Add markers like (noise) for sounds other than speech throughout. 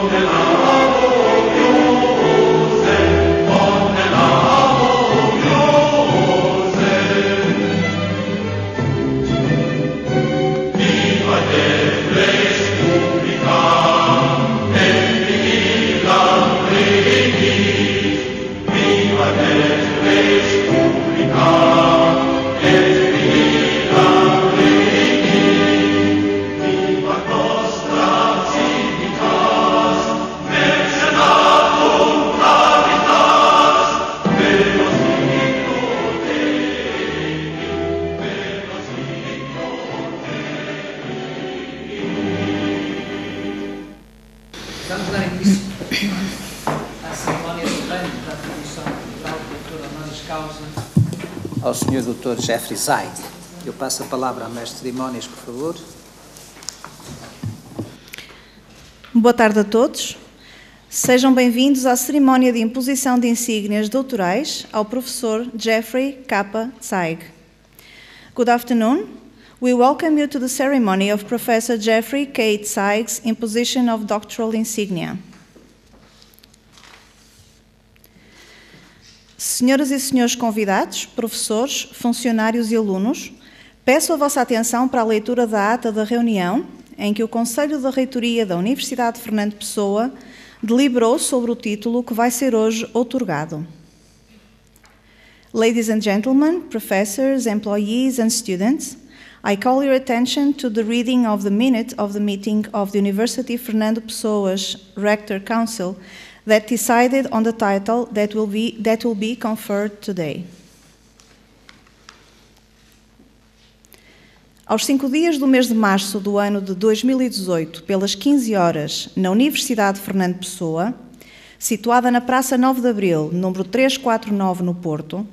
Amen. Ao. Jeffrey Zaid. Eu passo a palavra à mestre de cerimónias, por favor. Boa tarde a todos. Sejam bem-vindos à cerimónia de imposição de insígnias doutorais ao professor Jeffrey K. Zeig. Good afternoon. We welcome you to the ceremony of Professor Jeffrey K. Zeig's imposition of doctoral insignia. Senhoras e senhores convidados, professores, funcionários e alunos, peço a vossa atenção para a leitura da ata da reunião em que o Conselho da Reitoria da Universidade de Fernando Pessoa deliberou sobre o título que vai ser hoje outorgado. Ladies and gentlemen, professors, employees and students, I call your attention to the reading of the minute of the meeting of the University Fernando Pessoa's Rector Council that decided on the title that will be, that will be conferred today. Aos cinco dias do mês de março do ano de 2018, pelas 15 horas, na Universidade Fernando Pessoa, situada na Praça 9 de Abril, número 349, no Porto,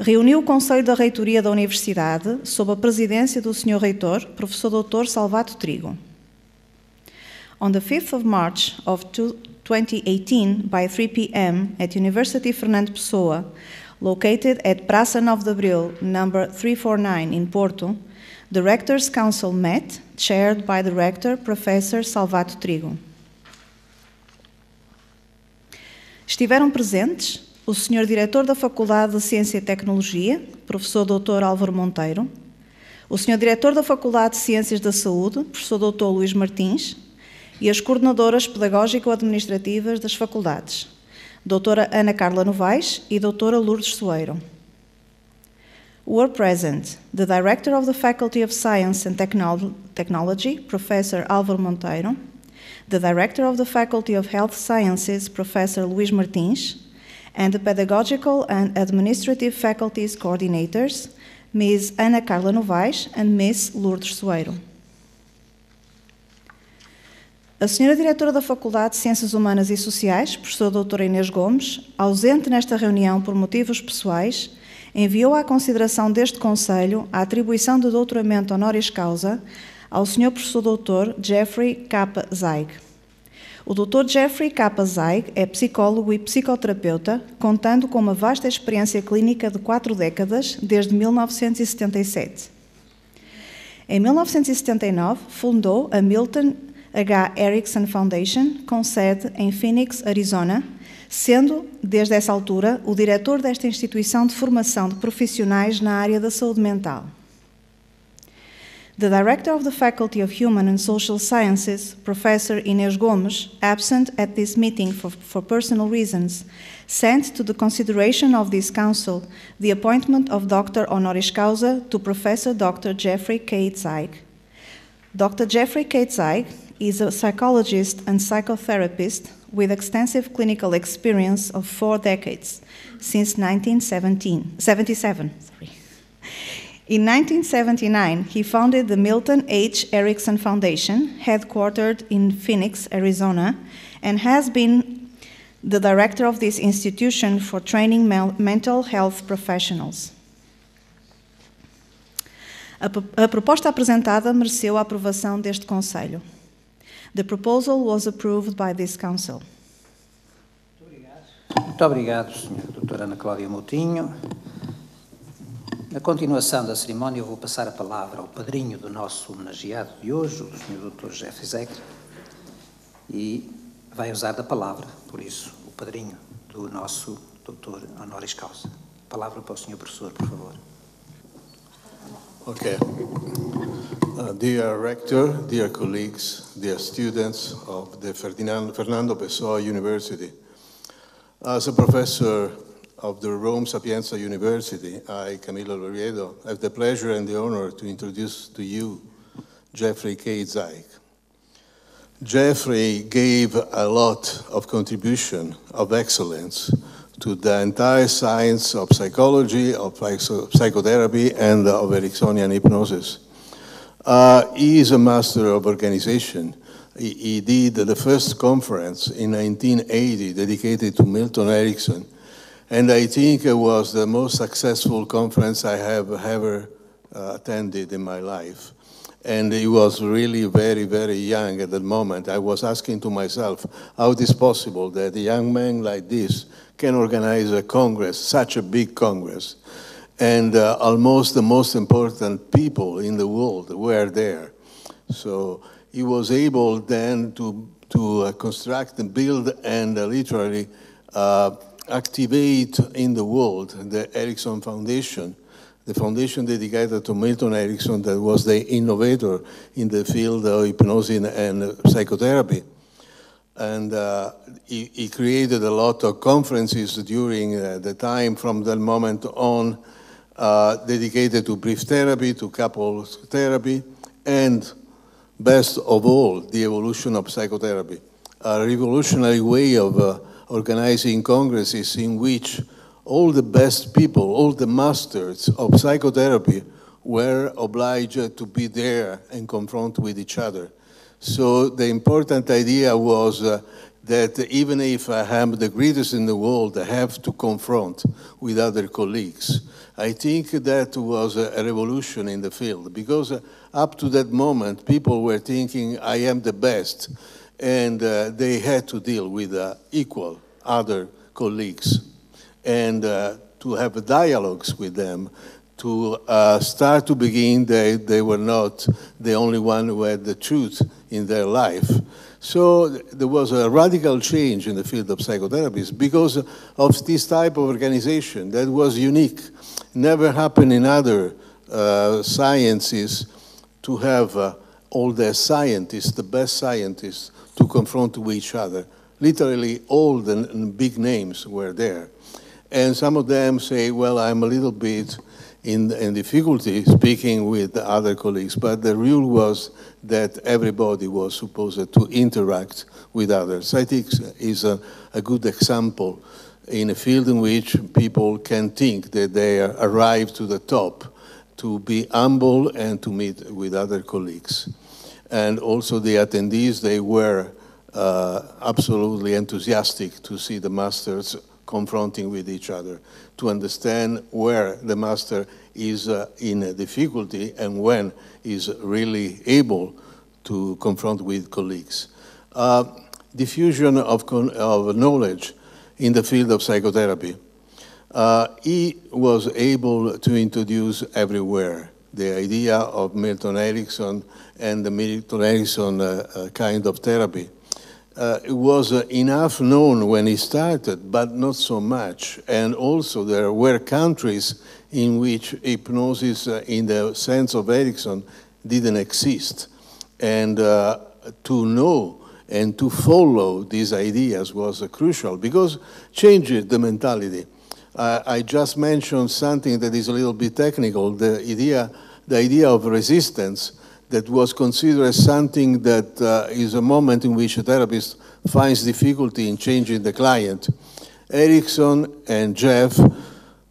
reuniu o Conselho da Reitoria da Universidade, sob a presidência do Sr. Reitor, Professor Dr. Salvato Trigo. On the 5th of March of 2018, by 3 p.m. at University Fernando Pessoa, located at Praça 9 de Abril, number 349 in Porto, the Rectors' Council met, chaired by the Rector, Professor Salvato Trigo. Estiveram presentes o Sr. Diretor da Faculdade de Ciência e Tecnologia, Professor Dr. Álvaro Monteiro, o Sr. Diretor da Faculdade de Ciências da Saúde, Professor Dr. Luís Martins, e as coordenadoras pedagógico-administrativas das faculdades, Doutora Ana Carla Novaes e Doutora Lourdes Soeiro. Were present the Director of the Faculty of Science and Technol Technology, Professor Álvaro Monteiro, the Director of the Faculty of Health Sciences, Professor Luís Martins, and the Pedagogical and Administrative Faculties Coordinators, Ms. Ana Carla Novaes and Ms. Lourdes Soeiro. A senhora diretora da Faculdade de Ciências Humanas e Sociais, professora doutora Inês Gomes, ausente nesta reunião por motivos pessoais, enviou à consideração deste Conselho a atribuição do doutoramento honoris causa ao senhor professor doutor Jeffrey K. Zeig. O Dr. Jeffrey K. Zeig é psicólogo e psicoterapeuta, contando com uma vasta experiência clínica de quatro décadas, desde 1977. Em 1979, fundou a Milton H. Erickson Foundation, com sede em Phoenix, Arizona, sendo, desde essa altura, o diretor desta instituição de formação de profissionais na área da saúde mental. The director of the Faculty of Human and Social Sciences, Professor Inês Gomes, absent at this meeting for, for, personal reasons, sent to the consideration of this council the appointment of Dr. Honoris Causa to Professor Dr. Jeffrey K. Zeig. Dr. Jeffrey K. Zeig is a psychologist and psychotherapist with extensive clinical experience of four decades, since 1977. In 1979, he founded the Milton H. Erickson Foundation, headquartered in Phoenix, Arizona, and has been the director of this institution for training mental health professionals. A, a proposta apresentada mereceu a aprovação deste Conselho. The proposal was approved by this Council. Muito obrigado, Sra. Doutora Ana Cláudia Moutinho. Na continuação da cerimónia, eu vou passar a palavra ao padrinho do nosso homenageado de hoje, o Sr. Dr. Jeffrey Zegre, e vai usar da palavra, por isso, o padrinho do nosso doutor honoris causa. Palavra para o Sr. Professor, por favor. Okay. Uh, dear Rector, dear colleagues, dear students of the Ferdinand, Fernando Pessoa University, as a professor of the Rome Sapienza University, I, Camilo Loriedo, have the pleasure and the honor to introduce to you Jeffrey K. Zeig. Jeffrey gave a lot of contribution of excellence to the entire science of psychology, of psychotherapy, and of Ericksonian hypnosis. Uh, he is a master of organization. He, he, did the first conference in 1980 dedicated to Milton Erickson, And I think it was the most successful conference I have ever uh, attended in my life. And he was really very, very young at that moment. I was asking to myself, how it is possible that a young man like this can organize a congress, such a big congress? And uh, almost the most important people in the world were there. So he was able then to, to uh, construct and build and uh, literally uh, activate in the world the Erickson Foundation, the foundation dedicated to Milton Erickson that was the innovator in the field of hypnosis and psychotherapy. And uh, he, he, created a lot of conferences during uh, the time from that moment on uh, dedicated to brief therapy, to couples therapy, and best of all, the evolution of psychotherapy, a revolutionary way of uh, organizing congresses in which all the best people, all the masters of psychotherapy were obliged to be there and confront with each other. So the important idea was uh, that even if I am the greatest in the world, I have to confront with other colleagues. I think that was a revolution in the field because uh, up to that moment, people were thinking, I am the best, and uh, they had to deal with uh, equal other colleagues. And uh, to have dialogues with them to uh, start to begin they, they were not the only one who had the truth in their life. So there was a radical change in the field of psychotherapies because of this type of organization that was unique never happened in other uh, sciences to have uh, all the scientists the best scientists to confront with each other literally all the big names were there. And some of them say, well, I'm a little bit in, in difficulty speaking with the other colleagues, but the rule was that everybody was supposed to interact with others. I think is a, a good example in a field in which people can think that they arrive to the top to be humble and to meet with other colleagues. And also the attendees, they were uh, absolutely enthusiastic to see the masters confronting with each other, to understand where the master is uh, in difficulty and when is really able to confront with colleagues. Uh, diffusion of, of, knowledge in the field of psychotherapy. Uh, he was able to introduce everywhere the idea of Milton Erickson and the Milton Erickson uh, uh, kind of therapy uh, it was uh, enough known when he started, but not so much. And also, there were countries in which hypnosis, uh, in the sense of Erickson, didn't exist. And to know and to follow these ideas was uh, crucial because changed the mentality. I just mentioned something that is a little bit technical, the idea, the idea of resistance that was considered as something that uh, is a moment in which a therapist finds difficulty in changing the client. Erickson and Jeff,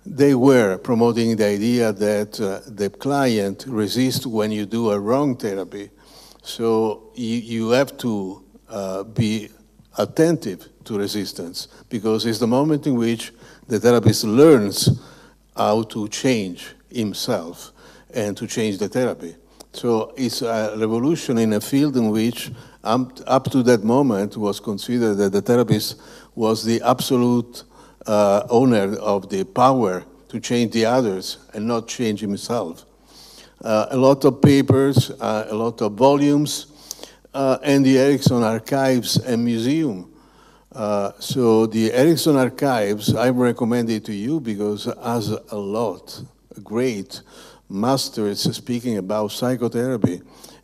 they were promoting the idea that uh, the client resists when you do a wrong therapy. So you, you have to uh, be attentive to resistance because it's the moment in which the therapist learns how to change himself and to change the therapy. So it's a revolution in a field in which up, to that moment was considered that the therapist was the absolute uh, owner of the power to change the others and not change himself. Uh, a lot of papers, uh, a lot of volumes, uh, and the Erickson Archives and Museum. Uh, so the Erickson Archives, I recommend it to you because it has a lot, great masters speaking about psychotherapy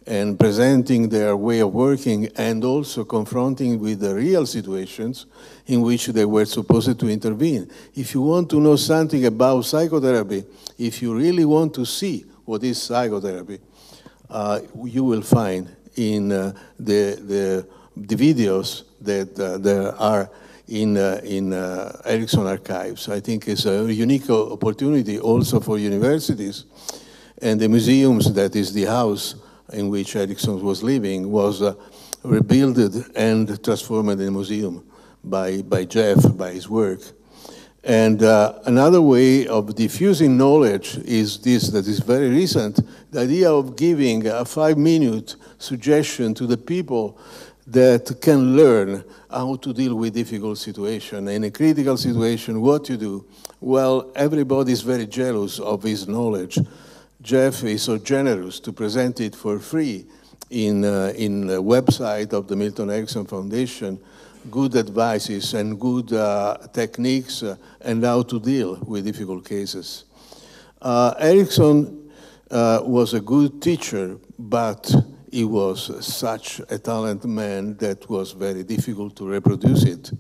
and presenting their way of working and also confronting with the real situations in which they were supposed to intervene. If you want to know something about psychotherapy, if you really want to see what is psychotherapy, uh, you will find in uh, the, the, the, videos that uh, there are in, uh, in Erickson archives. I think it's a unique opportunity also for universities. And the museums, that is the house in which Erickson was living, was uh, rebuilt and transformed in a museum by, by Jeff, by his work. And uh, another way of diffusing knowledge is this that is very recent the idea of giving a five minute suggestion to the people that can learn how to deal with difficult situation. In a critical situation, what to do? Well, everybody is very jealous of his knowledge. Jeff is so generous to present it for free in, uh, in the website of the Milton Erickson Foundation, good advices and good uh, techniques uh, and how to deal with difficult cases. Uh, Erickson uh, was a good teacher, but he was such a talented man that was very difficult to reproduce it.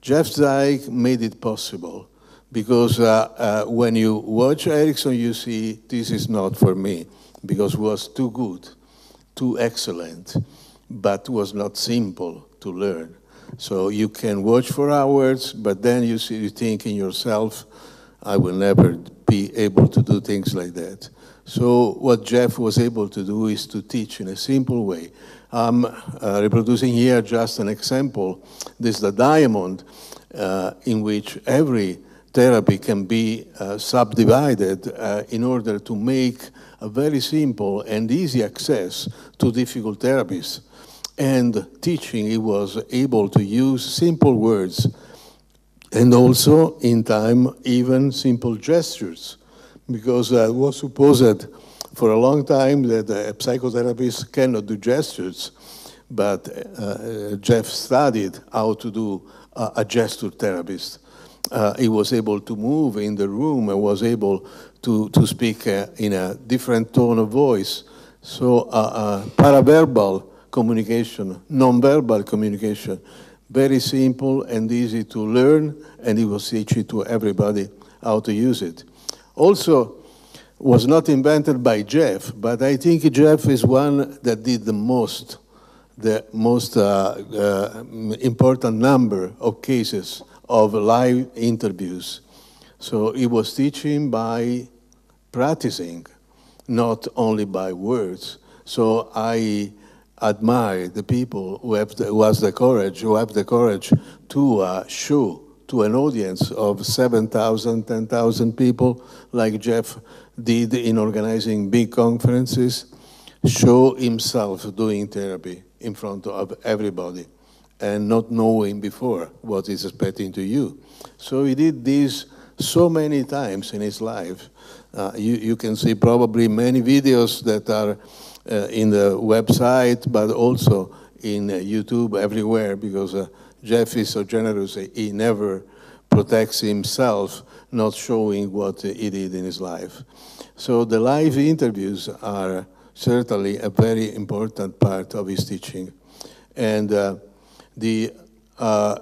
Jeff Zeig made it possible because uh, uh, when you watch Erickson, you see this is not for me because it was too good, too excellent, but was not simple to learn. So you can watch for hours, but then you, see, you think in yourself, I will never be able to do things like that. So what Jeff was able to do is to teach in a simple way. I'm uh, reproducing here just an example. This is the diamond uh, in which every therapy can be uh, subdivided uh, in order to make a very simple and easy access to difficult therapies. And teaching, he was able to use simple words and also, in time, even simple gestures because uh, it was supposed for a long time that a psychotherapist cannot do gestures, but uh, Jeff studied how to do uh, a gesture therapist. Uh, he was able to move in the room and was able to, to speak uh, in a different tone of voice. So uh, paraverbal communication, non-verbal communication, very simple and easy to learn, and he was teaching to everybody how to use it also was not invented by Jeff, but I think Jeff is one that did the most, the most uh, uh, important number of cases of live interviews. So he was teaching by practicing, not only by words. So I admire the people who have the, who has the courage, who have the courage to uh, show to an audience of 7,000, 10,000 people, like Jeff did in organizing big conferences, show himself doing therapy in front of everybody and not knowing before what is expecting to you. So he did this so many times in his life. Uh, you, you, can see probably many videos that are in the website, but also in uh, YouTube everywhere because uh, Jeff is so generous, he never protects himself, not showing what he did in his life. So the live interviews are certainly a very important part of his teaching. And uh, the, uh,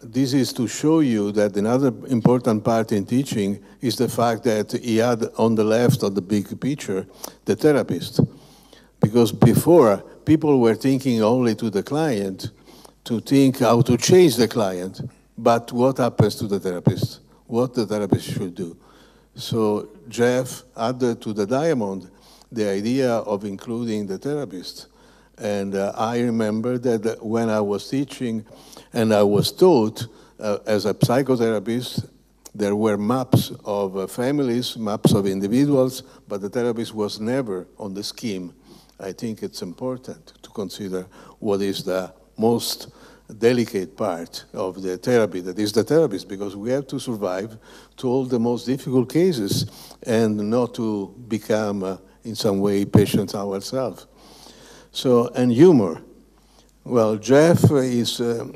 this is to show you that another important part in teaching is the fact that he had on the left of the big picture the therapist. Because before, people were thinking only to the client, to think how to change the client, but what happens to the therapist? What the therapist should do? So Jeff added to the diamond the idea of including the therapist. And uh, I remember that when I was teaching and I was taught uh, as a psychotherapist, there were maps of uh, families, maps of individuals, but the therapist was never on the scheme. I think it's important to consider what is the most delicate part of the therapy that is the therapist because we have to survive to all the most difficult cases and not to become uh, in some way patients ourselves. So, and humor. Well, Jeff is, uh,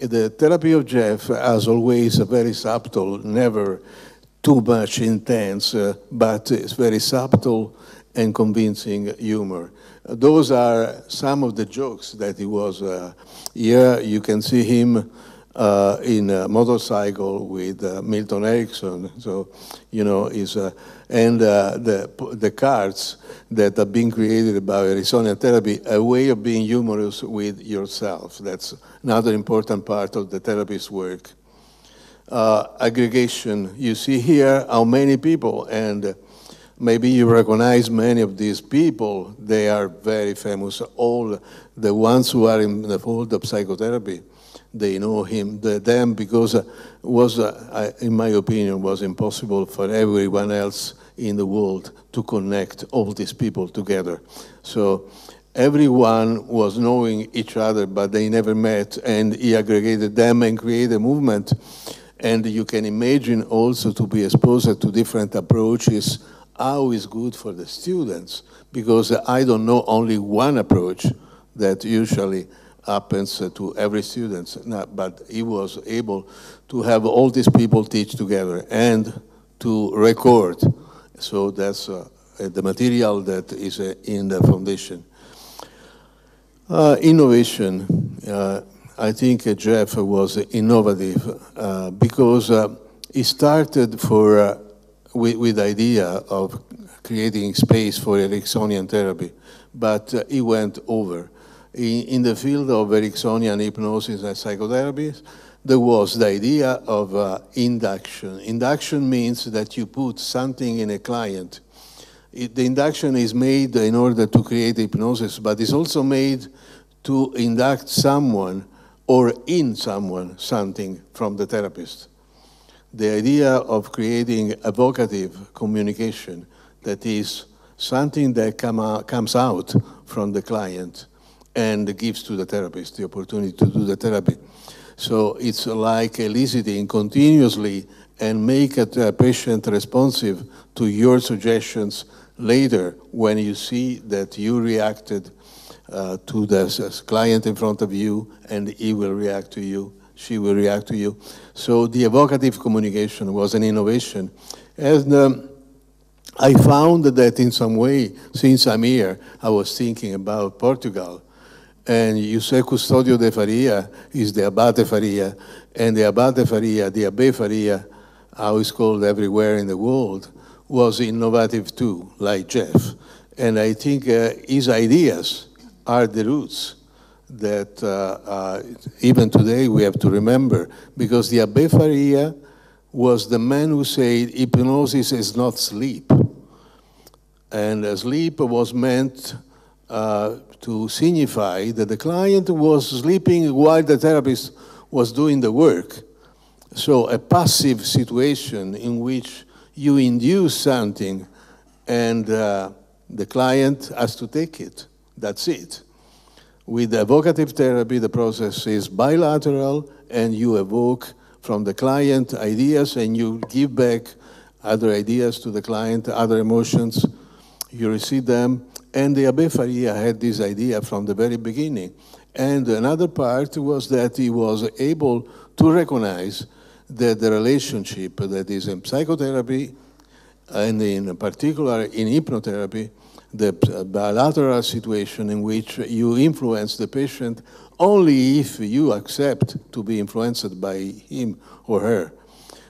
the therapy of Jeff, as always, a very subtle, never too much intense, uh, but it's very subtle and convincing humor. Those are some of the jokes that he was. Uh, here you can see him uh, in a motorcycle with uh, Milton Erickson. So, you know, is uh, and uh, the the cards that are being created by Ericksonian therapy, a way of being humorous with yourself. That's another important part of the therapist's work. Uh, aggregation. You see here how many people and Maybe you recognize many of these people. They are very famous. All the ones who are in the field of psychotherapy, they know him, the, them, because uh, was, uh, in my opinion, was impossible for everyone else in the world to connect all these people together. So everyone was knowing each other, but they never met, and he aggregated them and created a movement. And you can imagine also to be exposed to different approaches, how is good for the students, because I don't know only one approach that usually happens to every student, but he was able to have all these people teach together and to record. So that's uh, the material that is uh, in the foundation. Uh, innovation. Uh, I think uh, Jeff was innovative uh, because he started for with, with the idea of creating space for Ericksonian therapy, but he went over in, in the field of Ericksonian hypnosis and psychotherapy, there was the idea of uh, induction. Induction means that you put something in a client. It, the induction is made in order to create hypnosis, but it's also made to induct someone or in someone something from the therapist. The idea of creating evocative communication that is something that come out, comes out from the client and gives to the therapist the opportunity to do the therapy. So it's like eliciting continuously and make a patient responsive to your suggestions later when you see that you reacted uh, to the client in front of you and he will react to you, she will react to you. So the evocative communication was an innovation. And um, I found that in some way, since I'm here, I was thinking about Portugal and you say Custodio de Faria is the Abate Faria, and the Abate Faria, the Abbe Faria, how it's called everywhere in the world, was innovative too, like Jeff. And I think uh, his ideas are the roots that uh, uh, even today we have to remember, because the Abbe Faria was the man who said hypnosis is not sleep. And sleep was meant uh, to signify that the client was sleeping while the therapist was doing the work. So a passive situation in which you induce something and uh, the client has to take it. That's it. With evocative therapy, the process is bilateral and you evoke from the client ideas and you give back other ideas to the client, other emotions. You receive them and the Abbe Faria had this idea from the very beginning. And another part was that he was able to recognize that the relationship that is in psychotherapy and in particular in hypnotherapy, the bilateral situation in which you influence the patient only if you accept to be influenced by him or her.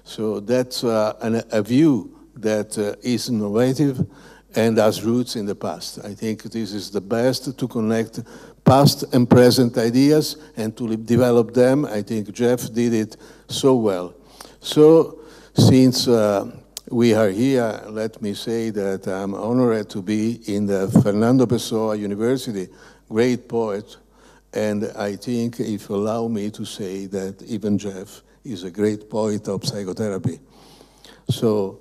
So that's uh, an, a view that uh, is innovative and has roots in the past. I think this is the best to connect past and present ideas and to develop them. I think Jeff did it so well. So, since uh, we are here, let me say that I'm honored to be in the Fernando Pessoa University, great poet, and I think if you allow me to say that even Jeff is a great poet of psychotherapy. So,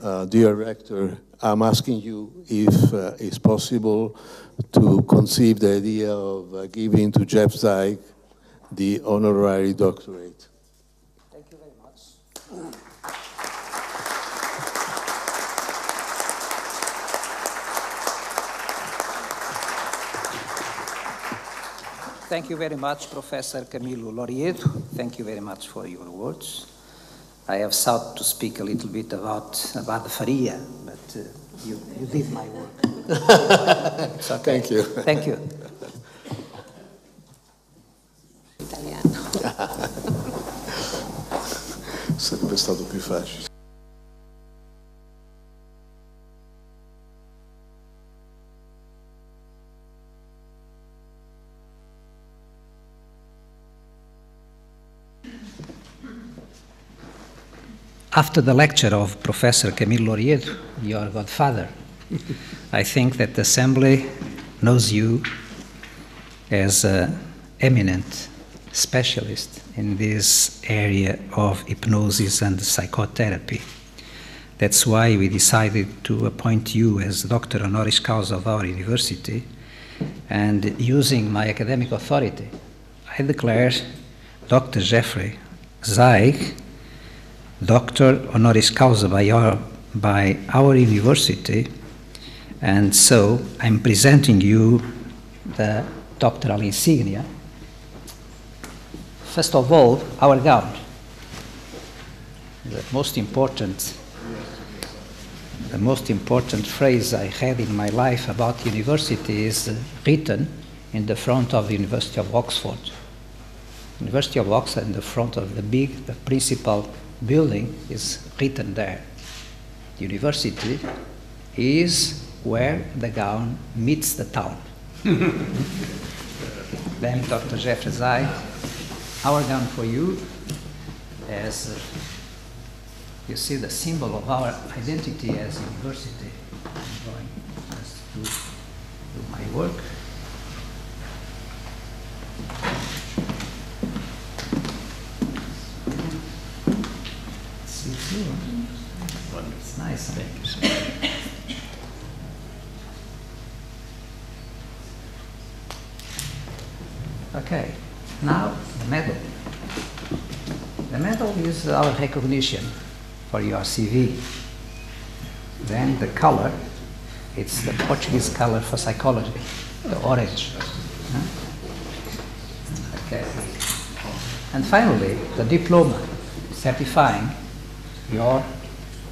uh, dear rector, I'm asking you if uh, it's possible to conceive the idea of uh, giving to Jeff Zeig the honorary doctorate. Thank you very much. Thank you very much, Professor Camilo Loriedo. Thank you very much for your words. I have sought to speak a little bit about, about the Faria, but uh, you, you did my work. (laughs) it's okay. Thank you. Thank you. Italiano. (laughs) Sarebbe stato più facile. After the lecture of Professor Camilo Loriedo, your godfather, I think that the Assembly knows you as an eminent specialist in this area of hypnosis and psychotherapy. That's why we decided to appoint you as Doctor Honoris Causa of our university. And using my academic authority, I declare Dr. Jeffrey Zeig, Doctor Honoris Causa by our, by our university. And so I'm presenting you the doctoral insignia. First of all, our gown. The most important the most important phrase I had in my life about university is written in the front of the University of Oxford. University of Oxford in the front of the big, the principal building is written there. The university is where the gown meets the town. (laughs) then Dr. Jeffrey Zeig, our gown for you as you see the symbol of our identity as university. I'm going just to do my work. It's you. Sir. Okay, now the medal. The medal is our recognition for your CV. Then the color, it's the Portuguese color for psychology, the orange. Okay. And finally, the diploma certifying your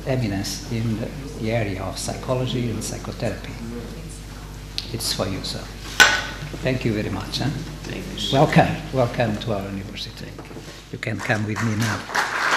eminence in the area of psychology and psychotherapy. It's for you, sir. Thank you very much. Huh? Welcome, welcome to our university. You can come with me now.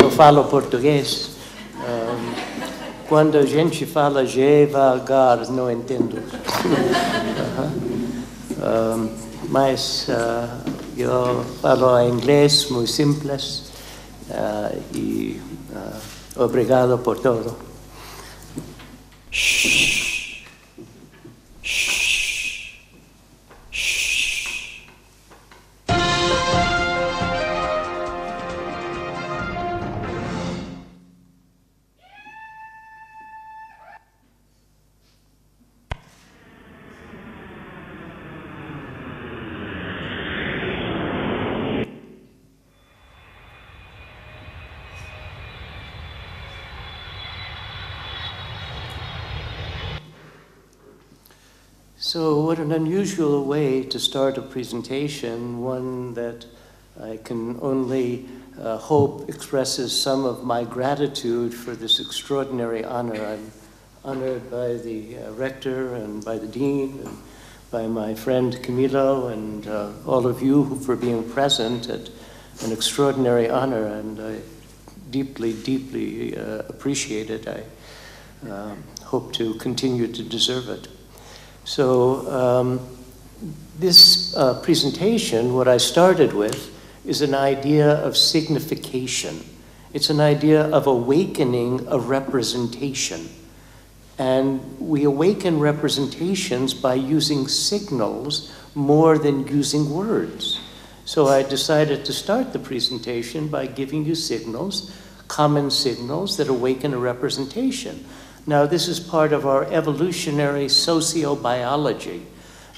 Não falo português. quando a gente fala devagar, não entendo. (laughs) mas uh, eu falo inglês muito simples uh, e uh, obrigado por tudo. So, to start a presentation, one that I can only uh, hope expresses some of my gratitude for this extraordinary honor. I'm honored by the uh, rector and by the dean and by my friend Camilo and uh, all of you for being present at an extraordinary honor, and I deeply, deeply uh, appreciate it. I um, hope to continue to deserve it. So um, this uh, presentation, what I started with, is an idea of signification. It's an idea of awakening a representation. And we awaken representations by using signals more than using words. So I decided to start the presentation by giving you signals, common signals that awaken a representation. Now, this is part of our evolutionary sociobiology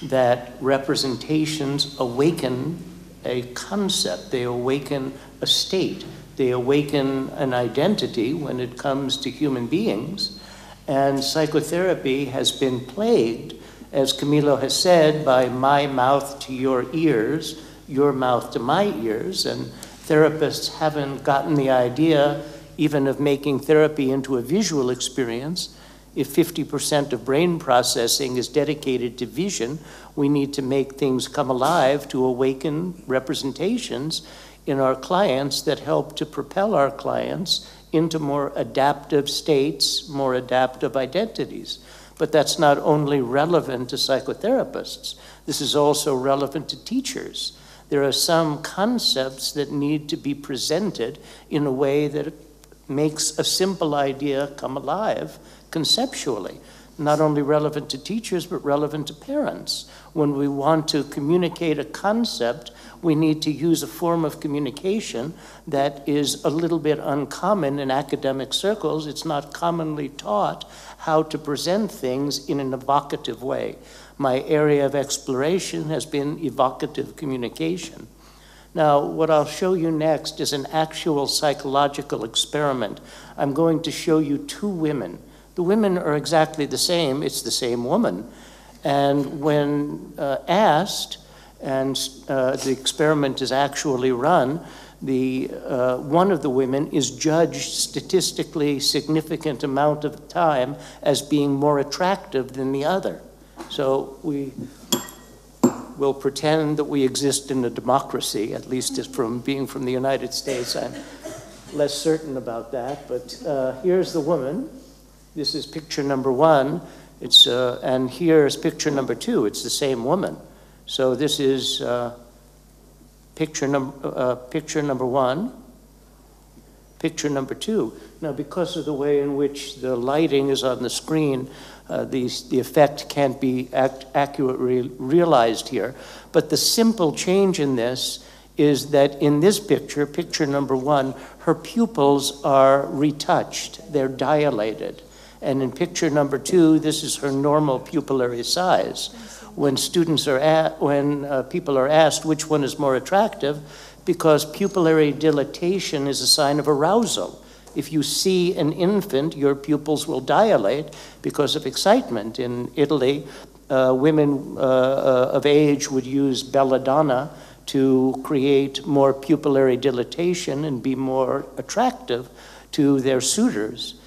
that representations awaken a concept, they awaken a state, they awaken an identity when it comes to human beings. And psychotherapy has been plagued, as Camilo has said, by my mouth to your ears, your mouth to my ears. And therapists haven't gotten the idea even of making therapy into a visual experience. If 50% of brain processing is dedicated to vision, we need to make things come alive to awaken representations in our clients that help to propel our clients into more adaptive states, more adaptive identities. But that's not only relevant to psychotherapists, this is also relevant to teachers. There are some concepts that need to be presented in a way that makes a simple idea come alive conceptually. Not only relevant to teachers, but relevant to parents. When we want to communicate a concept, we need to use a form of communication that is a little bit uncommon in academic circles. It's not commonly taught how to present things in an evocative way. My area of exploration has been evocative communication. Now, what I'll show you next is an actual psychological experiment. I'm going to show you two women. The women are exactly the same, it's the same woman. And when uh, asked, and uh, the experiment is actually run, the, uh, one of the women is judged statistically significant amount of time as being more attractive than the other. So we will pretend that we exist in a democracy, at least as from being from the United States. I'm less certain about that, but uh, here's the woman. This is picture number one. It's, uh, and here's picture number two. It's the same woman. So this is uh, picture, num uh, picture number one, picture number two. Now, because of the way in which the lighting is on the screen, uh, the, the effect can't be act accurately realized here. But the simple change in this is that in this picture, picture number one, her pupils are retouched, they're dilated. And in picture number two, this is her normal pupillary size. When students are at, when uh, people are asked which one is more attractive, because pupillary dilatation is a sign of arousal. If you see an infant, your pupils will dilate because of excitement. In Italy, uh, women uh, uh, of age would use belladonna to create more pupillary dilatation and be more attractive to their suitors.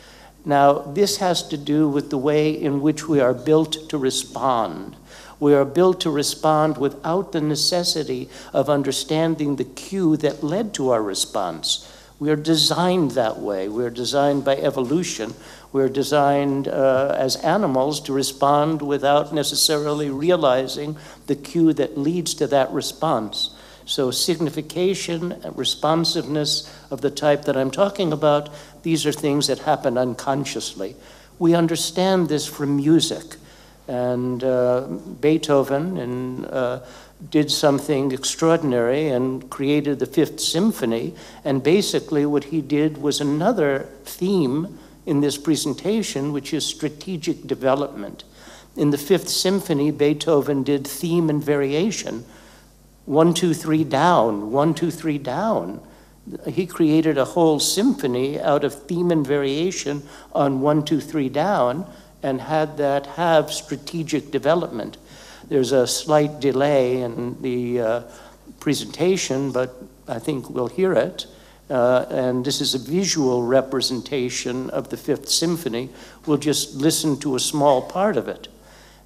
Now, this has to do with the way in which we are built to respond. We are built to respond without the necessity of understanding the cue that led to our response. We are designed that way. We are designed by evolution. We are designed uh, as animals to respond without necessarily realizing the cue that leads to that response. So, signification, and responsiveness of the type that I'm talking about, these are things that happen unconsciously. We understand this from music. And uh, Beethoven and, uh, did something extraordinary and created the Fifth Symphony. And basically, what he did was another theme in this presentation, which is strategic development. In the Fifth Symphony, Beethoven did theme and variation one, two, three down, one, two, three down. He created a whole symphony out of theme and variation on one, two, three down and had that have strategic development. There's a slight delay in the uh, presentation, but I think we'll hear it. Uh, and this is a visual representation of the Fifth Symphony. We'll just listen to a small part of it.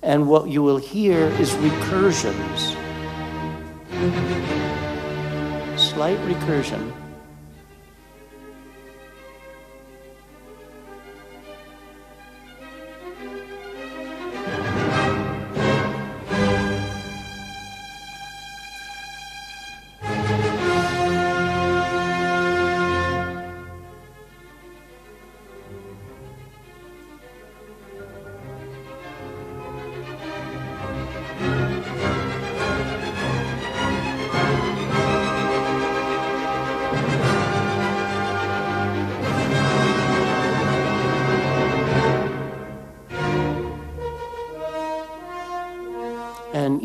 And what you will hear is recursions slight recursion.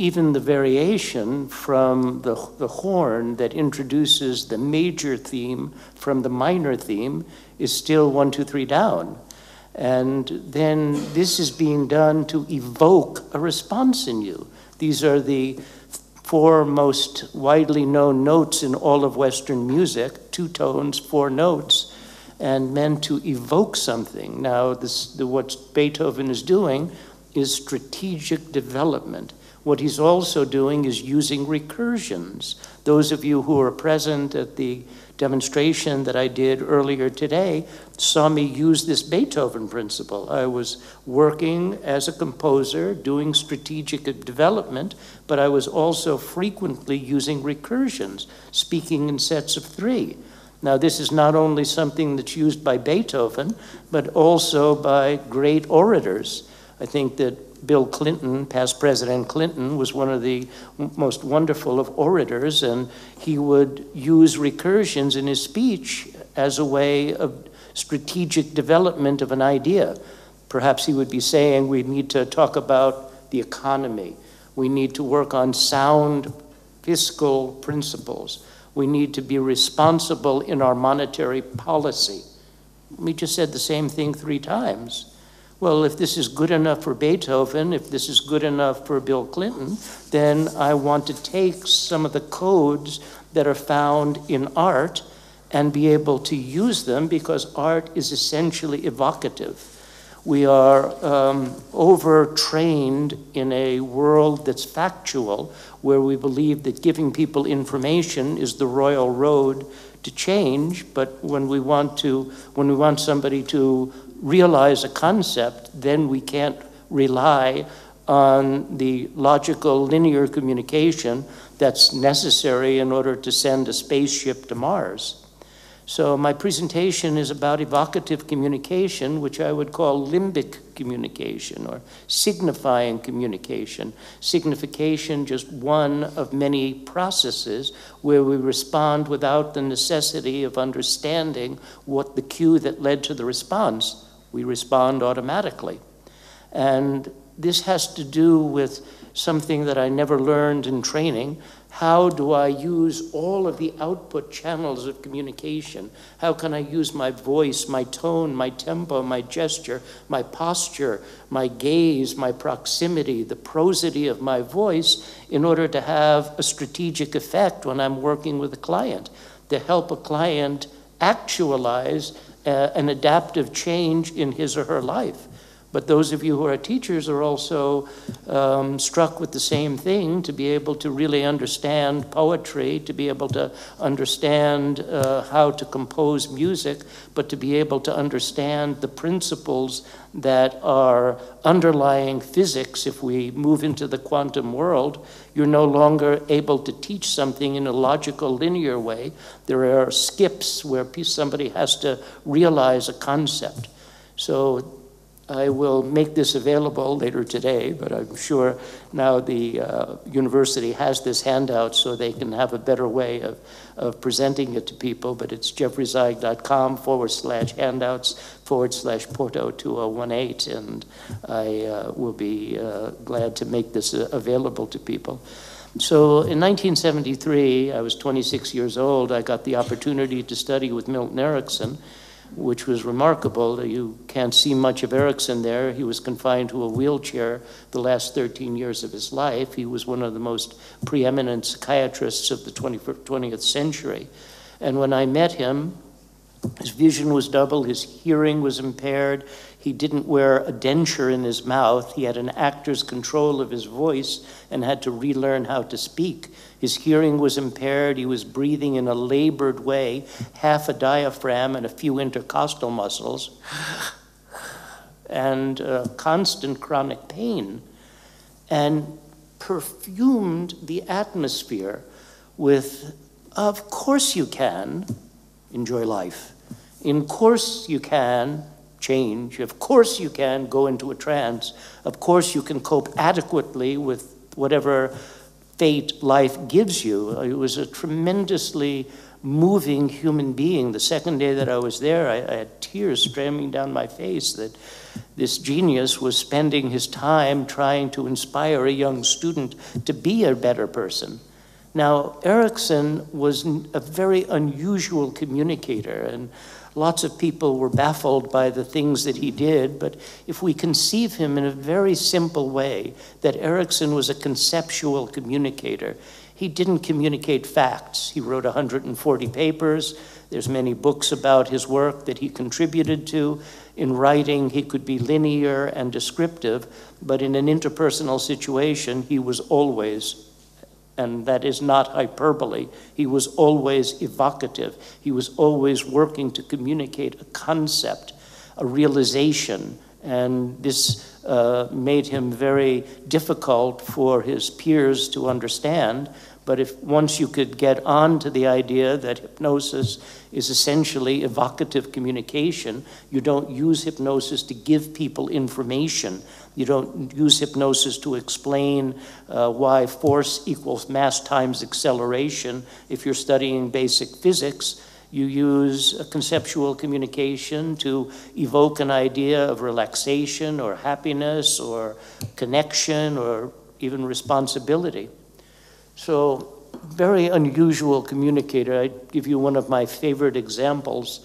Even the variation from the, the horn that introduces the major theme from the minor theme is still one, two, three down. And then this is being done to evoke a response in you. These are the four most widely known notes in all of Western music two tones, four notes, and meant to evoke something. Now, this, the, what Beethoven is doing is strategic development. What he's also doing is using recursions. Those of you who were present at the demonstration that I did earlier today saw me use this Beethoven principle. I was working as a composer, doing strategic development, but I was also frequently using recursions, speaking in sets of three. Now, this is not only something that's used by Beethoven, but also by great orators. I think that Bill Clinton, past President Clinton, was one of the most wonderful of orators, and he would use recursions in his speech as a way of strategic development of an idea. Perhaps he would be saying we need to talk about the economy, we need to work on sound fiscal principles, we need to be responsible in our monetary policy. We just said the same thing three times. Well, if this is good enough for Beethoven, if this is good enough for Bill Clinton, then I want to take some of the codes that are found in art and be able to use them because art is essentially evocative. We are um, overtrained in a world that's factual, where we believe that giving people information is the royal road to change. But when we want to, when we want somebody to realize a concept, then we can't rely on the logical linear communication that's necessary in order to send a spaceship to Mars. So my presentation is about evocative communication, which I would call limbic communication or signifying communication. Signification, just one of many processes where we respond without the necessity of understanding what the cue that led to the response we respond automatically. And this has to do with something that I never learned in training. How do I use all of the output channels of communication? How can I use my voice, my tone, my tempo, my gesture, my posture, my gaze, my proximity, the prosody of my voice in order to have a strategic effect when I'm working with a client, to help a client actualize uh, an adaptive change in his or her life. But those of you who are teachers are also um, struck with the same thing to be able to really understand poetry, to be able to understand uh, how to compose music, but to be able to understand the principles that are underlying physics. If we move into the quantum world, you're no longer able to teach something in a logical, linear way. There are skips where somebody has to realize a concept. So I will make this available later today, but I'm sure now the uh, university has this handout so they can have a better way of, of presenting it to people. But it's jeffreyzeig.com forward slash handouts forward slash Porto 2018, and I uh, will be uh, glad to make this uh, available to people. So in 1973, I was 26 years old. I got the opportunity to study with Milton Erickson which was remarkable. You can't see much of Erickson there. He was confined to a wheelchair the last 13 years of his life. He was one of the most preeminent psychiatrists of the 20th century. And when I met him, his vision was double, his hearing was impaired, he didn't wear a denture in his mouth, he had an actor's control of his voice and had to relearn how to speak. His hearing was impaired. He was breathing in a labored way, half a diaphragm and a few intercostal muscles, and uh, constant chronic pain, and perfumed the atmosphere with, of course you can enjoy life. In course you can change. Of course you can go into a trance. Of course you can cope adequately with whatever fate life gives you. It was a tremendously moving human being. The second day that I was there, I, I, had tears streaming down my face that this genius was spending his time trying to inspire a young student to be a better person. Now, Erickson was a very unusual communicator, and lots of people were baffled by the things that he did. But if we conceive him in a very simple way, that Erickson was a conceptual communicator, he didn't communicate facts. He wrote 140 papers. There's many books about his work that he contributed to. In writing, he could be linear and descriptive, but in an interpersonal situation, he was always, and that is not hyperbole, he was always evocative. He was always working to communicate a concept, a realization, and this uh, made him very difficult for his peers to understand but if once you could get on to the idea that hypnosis is essentially evocative communication, you don't use hypnosis to give people information. You don't use hypnosis to explain uh, why force equals mass times acceleration. If you're studying basic physics, you use conceptual communication to evoke an idea of relaxation or happiness or connection or even responsibility. So, very unusual communicator. I give you one of my favorite examples.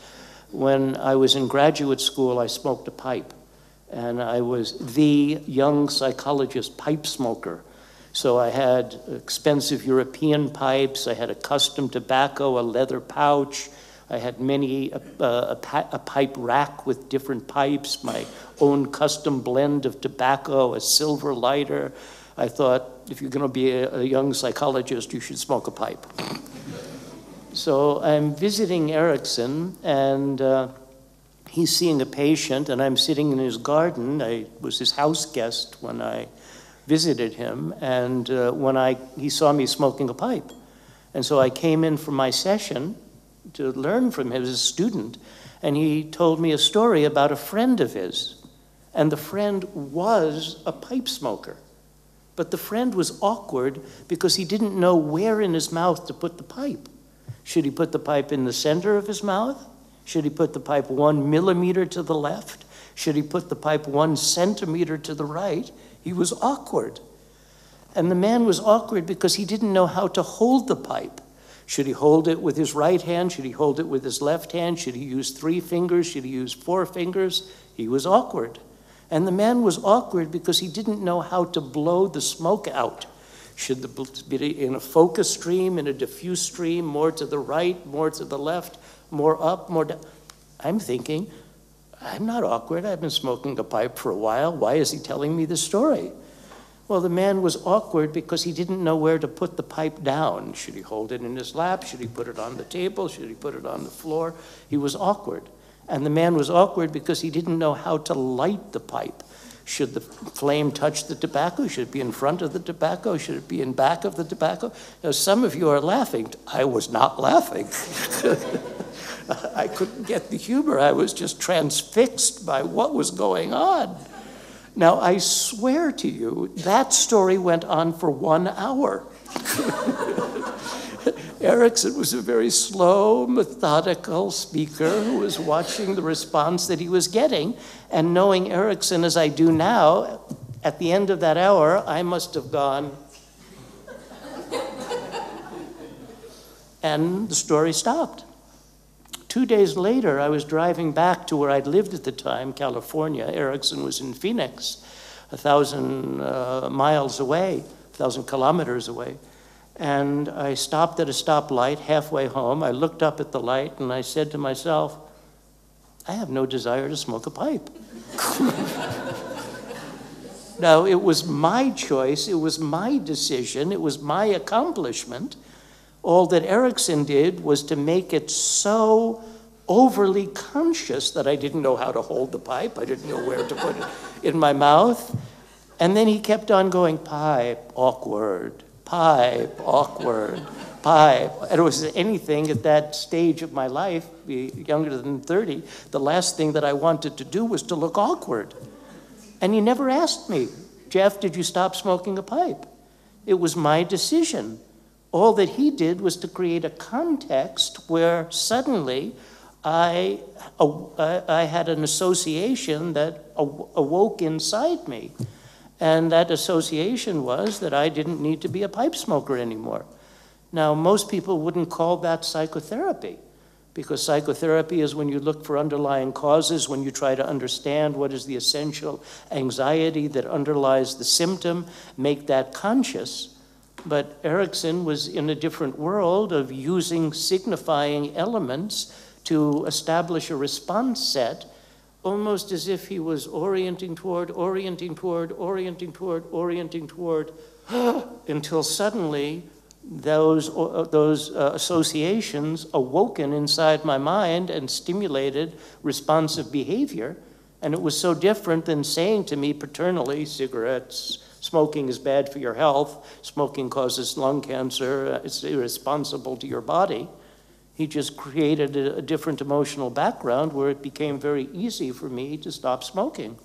When I was in graduate school, I smoked a pipe, and I was the young psychologist pipe smoker. So I had expensive European pipes, I had a custom tobacco, a leather pouch, I had many, a, a, pipe rack with different pipes, my own custom blend of tobacco, a silver lighter. I thought, if you're going to be a, a young psychologist, you should smoke a pipe. so I'm visiting Erickson, and uh, he's seeing a patient, and I'm sitting in his garden. I was his house guest when I visited him, and uh, when I he saw me smoking a pipe, and so I came in for my session to learn from him as a student, and he told me a story about a friend of his, and the friend was a pipe smoker. But the friend was awkward because he didn't know where in his mouth to put the pipe. Should he put the pipe in the center of his mouth? Should he put the pipe one millimeter to the left? Should he put the pipe one centimeter to the right? He was awkward. And the man was awkward because he didn't know how to hold the pipe. Should he hold it with his right hand? Should he hold it with his left hand? Should he use three fingers? Should he use four fingers? He was awkward. And the man was awkward because he didn't know how to blow the smoke out. Should the be in a focus stream, in a diffuse stream, more to the right, more to the left, more up, more down? I'm thinking, I'm not awkward. I've been smoking a pipe for a while. Why is he telling me this story? Well, the man was awkward because he didn't know where to put the pipe down. Should he hold it in his lap? Should he put it on the table? Should he put it on the floor? He was awkward. And the man was awkward because he didn't know how to light the pipe. Should the flame touch the tobacco? Should it be in front of the tobacco? Should it be in back of the tobacco? Now, some of you are laughing. I was not laughing. (laughs) (laughs) I couldn't get the humor. I was just transfixed by what was going on. Now, I swear to you, that story went on for one hour. (laughs) Erickson was a very slow, methodical speaker who was watching the response that he was getting. And knowing Erickson as I do now, at the end of that hour, I must have gone. and the story stopped. Two days later, I was driving back to where I'd lived at the time, California. Erickson was in Phoenix, a thousand uh, miles away, a thousand kilometers away. And I stopped at a stoplight halfway home. I looked up at the light and I said to myself, I have no desire to smoke a pipe. (laughs) now, it was my choice, it was my decision, it was my accomplishment. All that Erickson did was to make it so overly conscious that I didn't know how to hold the pipe, I didn't know where to put it (laughs) in my mouth. And then he kept on going, pipe, awkward, pipe, awkward, pipe. And it was anything at that stage of my life, younger than 30, the last thing that I wanted to do was to look awkward. And he never asked me, Jeff, did you stop smoking a pipe? It was my decision. All that he did was to create a context where suddenly I, I had an association that awoke inside me. And that association was that I didn't need to be a pipe smoker anymore. Now, most people wouldn't call that psychotherapy because psychotherapy is when you look for underlying causes, when you try to understand what is the essential anxiety that underlies the symptom, make that conscious. But Erickson was in a different world of using signifying elements to establish a response set, almost as if he was orienting toward, orienting toward, orienting toward, orienting toward, (gasps) until suddenly those, uh, those uh, associations awoken inside my mind and stimulated responsive behavior. And it was so different than saying to me paternally, cigarettes, smoking is bad for your health, smoking causes lung cancer, it's irresponsible to your body. He just created a, different emotional background where it became very easy for me to stop smoking.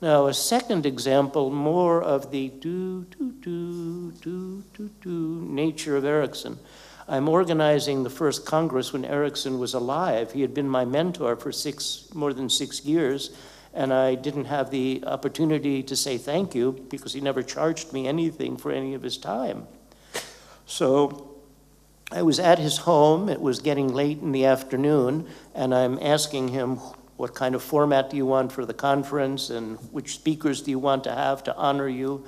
Now, a second example, more of the do, do, do, do, do, do nature of Erickson. I'm organizing the first Congress when Erickson was alive. He had been my mentor for six, more than six years, and I didn't have the opportunity to say thank you because he never charged me anything for any of his time. So I was at his home, it was getting late in the afternoon, and I'm asking him what kind of format do you want for the conference and which speakers do you want to have to honor you?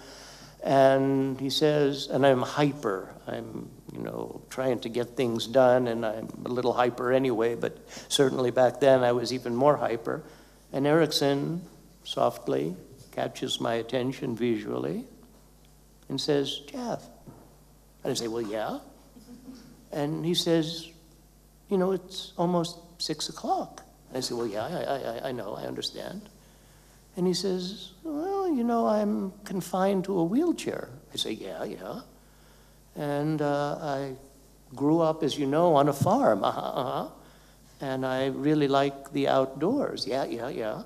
And he says, and I'm hyper. I'm, you know, trying to get things done, and I'm a little hyper anyway, but certainly back then I was even more hyper. And Erickson softly catches my attention visually and says, Jeff. And I say, Well, yeah. And he says, You know, it's almost six o'clock. I say, Well, yeah, I, I, I know, I understand. And he says, Well, you know, I'm confined to a wheelchair. I say, Yeah, yeah. And uh, I grew up, as you know, on a farm. Uh-huh, uh-huh. And I really like the outdoors. Yeah, yeah, yeah.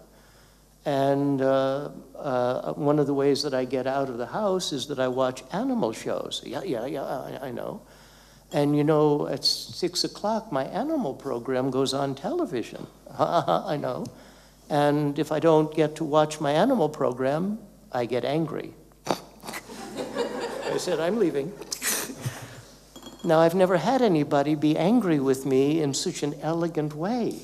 And uh, uh, one of the ways that I get out of the house is that I watch animal shows. Yeah, yeah, yeah, I, I know. And you know, at six o'clock, my animal program goes on television. (laughs) I know. And if I don't get to watch my animal program, I get angry. (laughs) I said, I'm leaving. Now, I've never had anybody be angry with me in such an elegant way.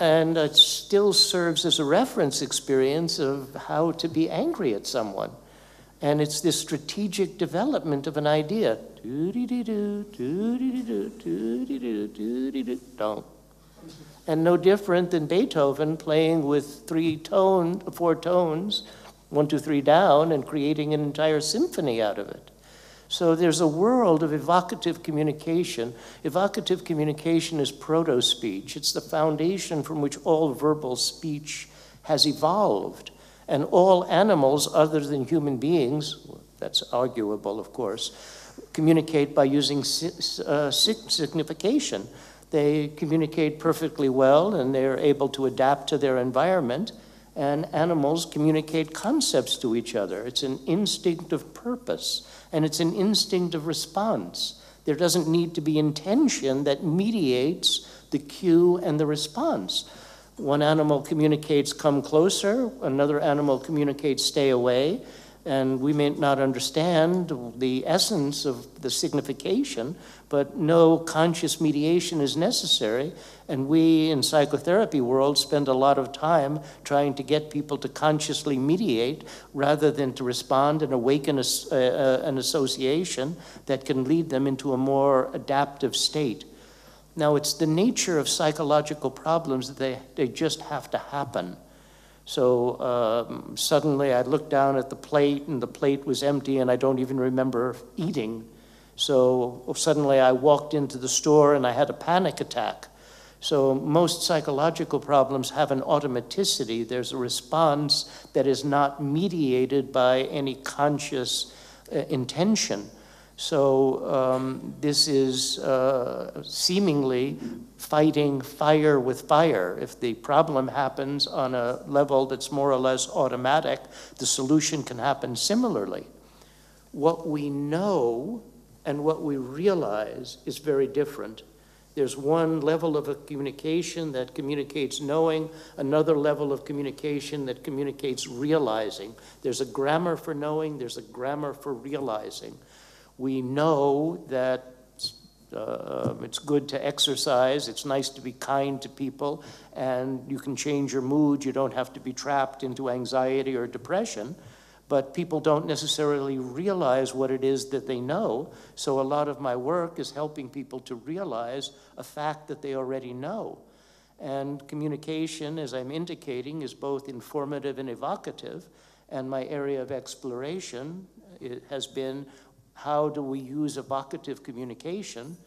and it still serves as a reference experience of how to be angry at someone. And it's this strategic development of an idea. And no different than Beethoven playing with three tone, four tones, one, two, three down, and creating an entire symphony out of it. So there's a world of evocative communication. Evocative communication is proto speech, it's the foundation from which all verbal speech has evolved. And all animals, other than human beings, that's arguable, of course, communicate by using uh, signification. They communicate perfectly well and they're able to adapt to their environment. And animals communicate concepts to each other. It's an instinct of purpose and it's an instinct of response. There doesn't need to be intention that mediates the cue and the response. One animal communicates, come closer, another animal communicates, stay away, and we may not understand the essence of the signification, but no conscious mediation is necessary. And we in psychotherapy world spend a lot of time trying to get people to consciously mediate rather than to respond and awaken a, an association that can lead them into a more adaptive state. Now, it's the nature of psychological problems that they, they just have to happen. So um, suddenly I looked down at the plate and the plate was empty and I don't even remember eating. So suddenly I walked into the store and I had a panic attack. So most psychological problems have an automaticity. There's a response that is not mediated by any conscious uh, intention. So um, this is uh, seemingly fighting fire with fire. If the problem happens on a level that's more or less automatic, the solution can happen similarly. What we know and what we realize is very different. There's one level of a communication that communicates knowing, another level of communication that communicates realizing. There's a grammar for knowing, there's a grammar for realizing. We know that uh, it's good to exercise, it's nice to be kind to people, and you can change your mood. You don't have to be trapped into anxiety or depression but people don't necessarily realize what it is that they know. So a lot of my work is helping people to realize a fact that they already know. And communication, as I'm indicating, is both informative and evocative. And my area of exploration has been how do we use evocative communication?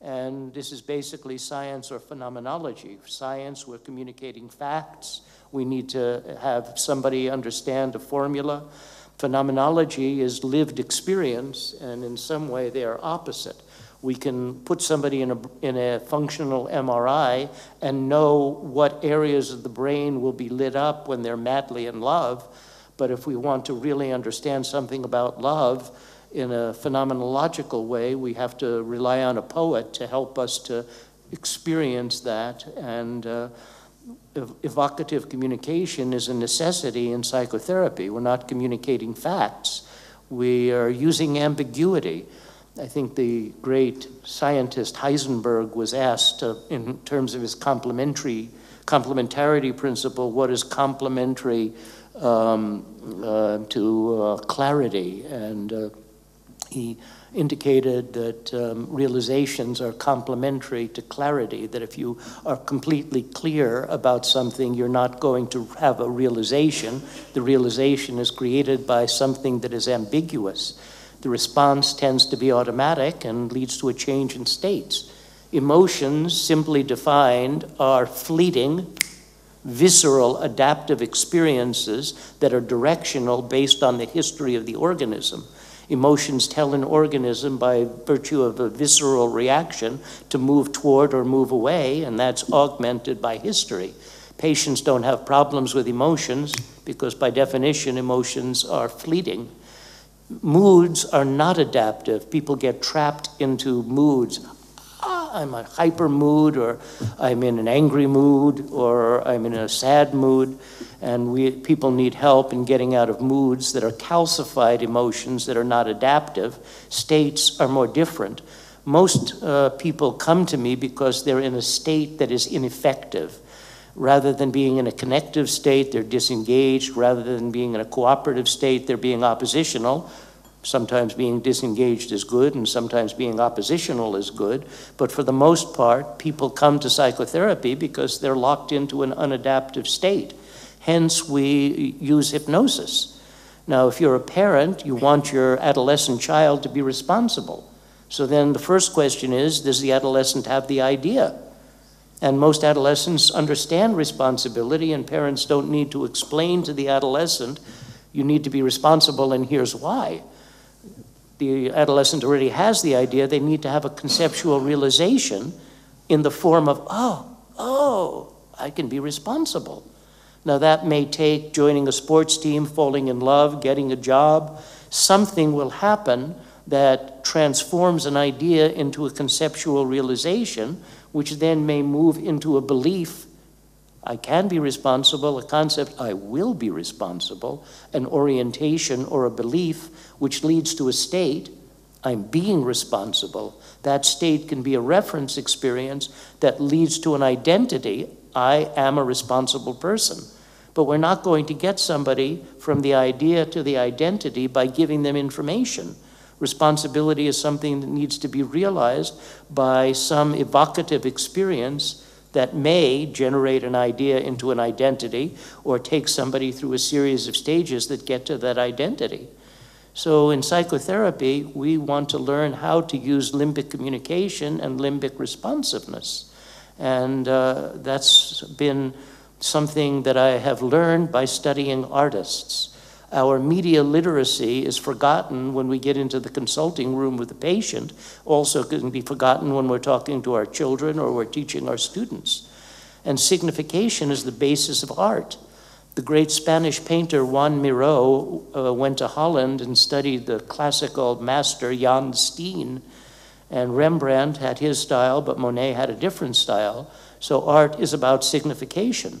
And this is basically science or phenomenology. Science, we're communicating facts. We need to have somebody understand a formula. Phenomenology is lived experience, and in some way they are opposite. We can put somebody in a, in a functional MRI and know what areas of the brain will be lit up when they're madly in love. But if we want to really understand something about love in a phenomenological way, we have to rely on a poet to help us to experience that. And uh, evocative communication is a necessity in psychotherapy. We're not communicating facts, we are using ambiguity. I think the great scientist Heisenberg was asked, uh, in terms of his complementary complementarity principle, what is complementary um, uh, to uh, clarity? And uh, he indicated that um, realizations are complementary to clarity, that if you are completely clear about something, you're not going to have a realization. The realization is created by something that is ambiguous. The response tends to be automatic and leads to a change in states. Emotions, simply defined, are fleeting, visceral, adaptive experiences that are directional based on the history of the organism. Emotions tell an organism by virtue of a visceral reaction to move toward or move away, and that's augmented by history. Patients don't have problems with emotions because, by definition, emotions are fleeting. Moods are not adaptive. People get trapped into moods. I'm a hyper mood, or I'm in an angry mood, or I'm in a sad mood and we, people need help in getting out of moods that are calcified emotions that are not adaptive. States are more different. Most uh, people come to me because they're in a state that is ineffective. Rather than being in a connective state, they're disengaged. Rather than being in a cooperative state, they're being oppositional. Sometimes being disengaged is good, and sometimes being oppositional is good. But for the most part, people come to psychotherapy because they're locked into an unadaptive state. Hence, we use hypnosis. Now, if you're a parent, you want your adolescent child to be responsible. So then the first question is Does the adolescent have the idea? And most adolescents understand responsibility, and parents don't need to explain to the adolescent, you need to be responsible, and here's why. The adolescent already has the idea, they need to have a conceptual realization in the form of, oh, oh, I can be responsible. Now, that may take joining a sports team, falling in love, getting a job. Something will happen that transforms an idea into a conceptual realization, which then may move into a belief I can be responsible, a concept I will be responsible, an orientation or a belief which leads to a state I'm being responsible. That state can be a reference experience that leads to an identity I am a responsible person. But we're not going to get somebody from the idea to the identity by giving them information. Responsibility is something that needs to be realized by some evocative experience that may generate an idea into an identity or take somebody through a series of stages that get to that identity. So, in psychotherapy, we want to learn how to use limbic communication and limbic responsiveness. And uh, that's been something that I have learned by studying artists. Our media literacy is forgotten when we get into the consulting room with the patient, also can be forgotten when we're talking to our children or we're teaching our students. And signification is the basis of art. The great Spanish painter Juan Miró uh, went to Holland and studied the classical master Jan Steen. And Rembrandt had his style, but Monet had a different style. So art is about signification.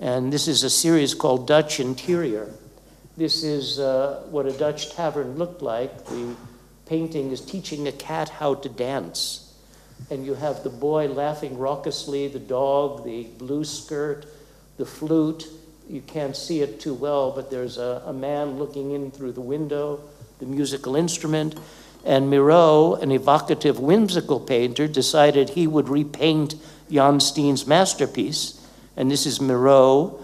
And this is a series called Dutch Interior. This is uh, what a Dutch tavern looked like. The painting is teaching a cat how to dance. And you have the boy laughing raucously, the dog, the blue skirt, the flute. You can't see it too well, but there's a, a man looking in through the window, the musical instrument. And Miro, an evocative, whimsical painter, decided he would repaint Jan Steen's masterpiece. And this is Miro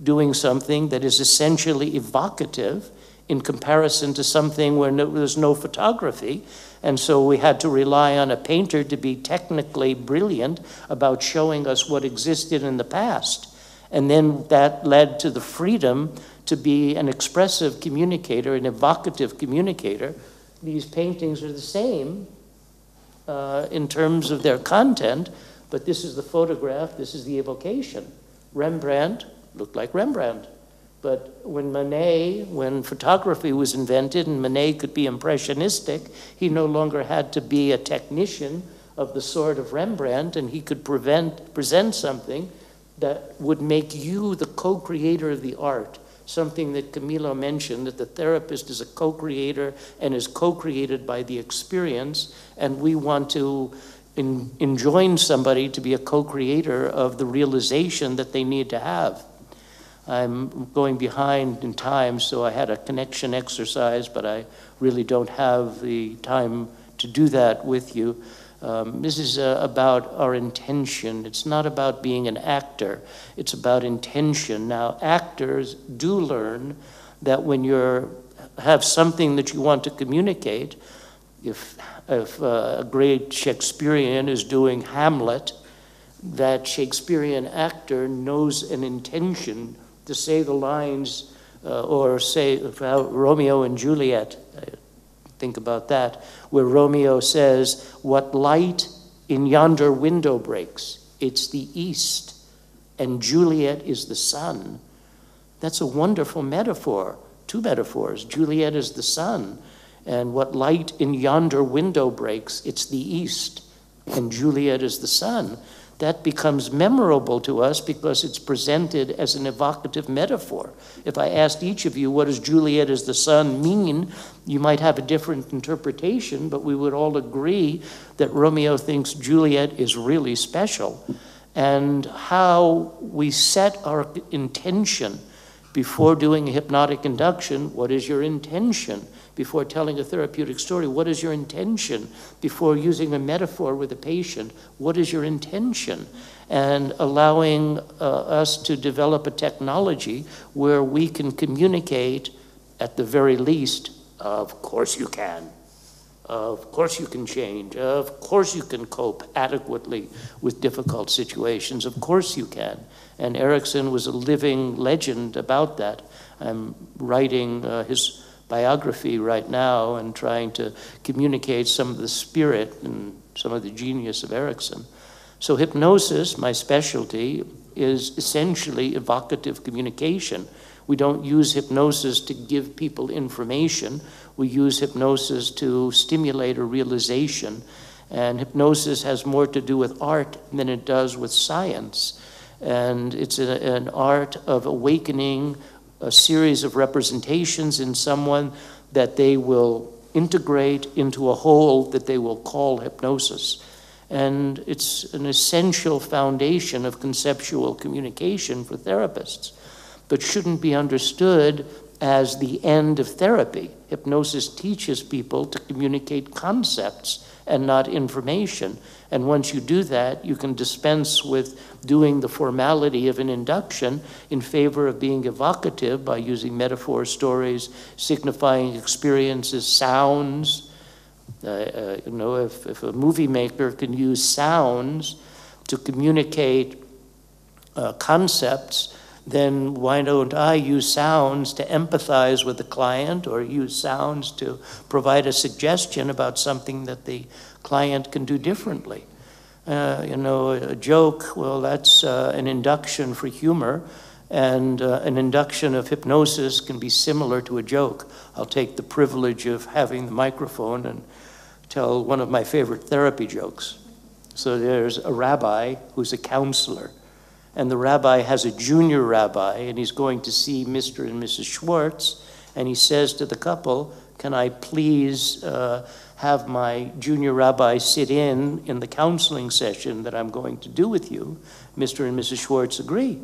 doing something that is essentially evocative in comparison to something where no, there's no photography. And so we had to rely on a painter to be technically brilliant about showing us what existed in the past. And then that led to the freedom to be an expressive communicator, an evocative communicator. These paintings are the same uh, in terms of their content, but this is the photograph, this is the evocation. Rembrandt looked like Rembrandt. But when Manet, when photography was invented and Manet could be impressionistic, he no longer had to be a technician of the sort of Rembrandt, and he could prevent, present something that would make you the co creator of the art. Something that Camilo mentioned that the therapist is a co creator and is co created by the experience, and we want to in, enjoin somebody to be a co creator of the realization that they need to have. I'm going behind in time, so I had a connection exercise, but I really don't have the time to do that with you. Um, this is uh, about our intention. It's not about being an actor, it's about intention. Now, actors do learn that when you have something that you want to communicate, if, if uh, a great Shakespearean is doing Hamlet, that Shakespearean actor knows an intention to say the lines uh, or say Romeo and Juliet. Think about that, where Romeo says, What light in yonder window breaks? It's the east, and Juliet is the sun. That's a wonderful metaphor. Two metaphors. Juliet is the sun, and what light in yonder window breaks? It's the east, and Juliet is the sun that becomes memorable to us because it's presented as an evocative metaphor. If I asked each of you, what does Juliet as the sun mean? You might have a different interpretation, but we would all agree that Romeo thinks Juliet is really special. And how we set our intention before doing a hypnotic induction, what is your intention? Before telling a therapeutic story? What is your intention before using a metaphor with a patient? What is your intention? And allowing uh, us to develop a technology where we can communicate, at the very least, of course you can. Of course you can change. Of course you can cope adequately with difficult situations. Of course you can. And Erickson was a living legend about that. I'm writing uh, his biography right now and trying to communicate some of the spirit and some of the genius of Erickson. So, hypnosis, my specialty, is essentially evocative communication. We don't use hypnosis to give people information, we use hypnosis to stimulate a realization. And hypnosis has more to do with art than it does with science. And it's a, an art of awakening a series of representations in someone that they will integrate into a whole that they will call hypnosis. And it's an essential foundation of conceptual communication for therapists, but shouldn't be understood as the end of therapy. Hypnosis teaches people to communicate concepts and not information. And once you do that, you can dispense with doing the formality of an induction in favor of being evocative by using metaphor stories, signifying experiences, sounds. Uh, uh, you know, if, if a movie maker can use sounds to communicate uh, concepts, then why don't I use sounds to empathize with the client or use sounds to provide a suggestion about something that the client can do differently? Uh, you know, a joke, well, that's uh, an induction for humor. And uh, an induction of hypnosis can be similar to a joke. I'll take the privilege of having the microphone and tell one of my favorite therapy jokes. So there's a rabbi who's a counselor, and the rabbi has a junior rabbi, and he's going to see Mr. and Mrs. Schwartz, and he says to the couple, Can I please uh, have my junior rabbi sit in in the counseling session that I'm going to do with you? Mr. and Mrs. Schwartz agree.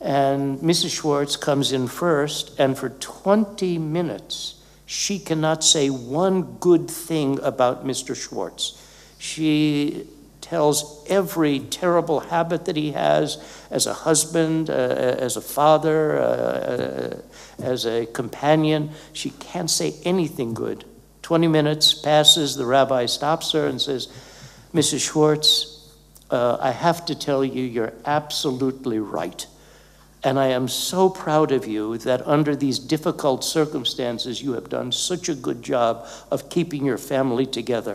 And Mrs. Schwartz comes in first, and for 20 minutes, she cannot say one good thing about Mr. Schwartz. She tells every terrible habit that he has as a husband, uh, as a father, uh, uh as a companion. She can't say anything good. 20 minutes passes, the rabbi stops her and says, Mrs. Schwartz, uh, I have to tell you, you're absolutely right. And I am so proud of you that under these difficult circumstances, you have done such a good job of keeping your family together.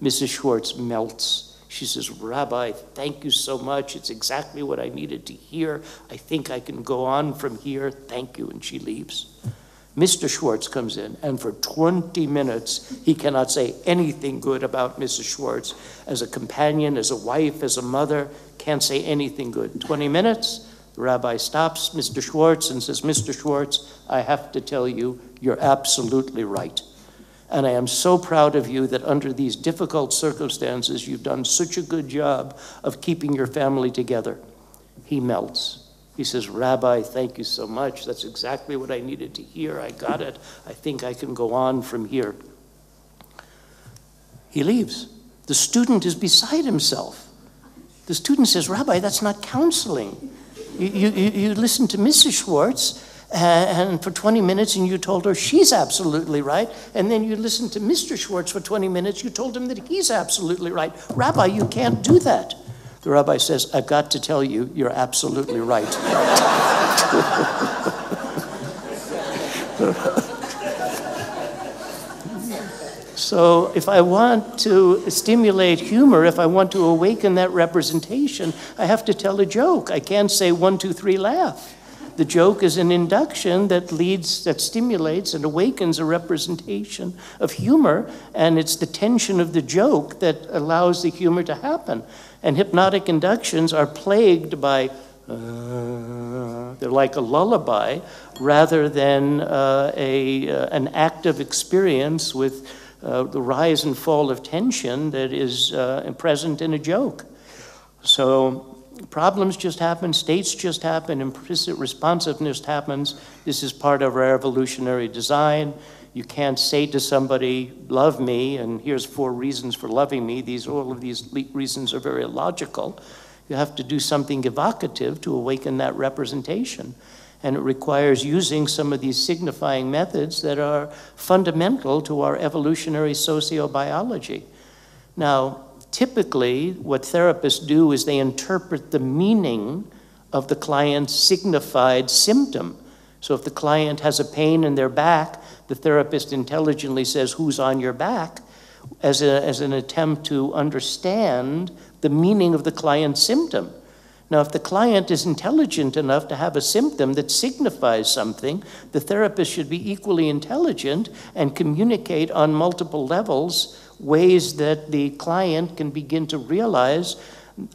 Mrs. Schwartz melts. She says, Rabbi, thank you so much. It's exactly what I needed to hear. I think I can go on from here. Thank you. And she leaves. Mr. Schwartz comes in, and for 20 minutes, he cannot say anything good about Mrs. Schwartz as a companion, as a wife, as a mother, can't say anything good. 20 minutes, the rabbi stops Mr. Schwartz and says, Mr. Schwartz, I have to tell you, you're absolutely right. And I am so proud of you that under these difficult circumstances, you've done such a good job of keeping your family together. He melts. He says, Rabbi, thank you so much. That's exactly what I needed to hear. I got it. I think I can go on from here. He leaves. The student is beside himself. The student says, Rabbi, that's not counseling. You, you, you listened to Mrs. Schwartz, uh, and for 20 minutes, and you told her she's absolutely right. And then you listened to Mr. Schwartz for 20 minutes, you told him that he's absolutely right. Rabbi, you can't do that. The rabbi says, I've got to tell you, you're absolutely right. (laughs) So, if I want to stimulate humor, if I want to awaken that representation, I have to tell a joke. I can't say one, two, three, laugh. The joke is an induction that leads, that stimulates and awakens a representation of humor, and it's the tension of the joke that allows the humor to happen. And hypnotic inductions are plagued by uh, they're like a lullaby rather than uh, a, uh, an active experience with uh, the rise and fall of tension that is uh, present in a joke. So problems just happen, states just happen, implicit responsiveness happens. This is part of our evolutionary design. You can't say to somebody, love me, and here's four reasons for loving me. These, all of these reasons are very logical. You have to do something evocative to awaken that representation and it requires using some of these signifying methods that are fundamental to our evolutionary sociobiology. Now, typically, what therapists do is they interpret the meaning of the client's signified symptom. So, if the client has a pain in their back, the therapist intelligently says, Who's on your back? as, a, as an attempt to understand the meaning of the client's symptom. Now, if the client is intelligent enough to have a symptom that signifies something, the therapist should be equally intelligent and communicate on multiple levels ways that the client can begin to realize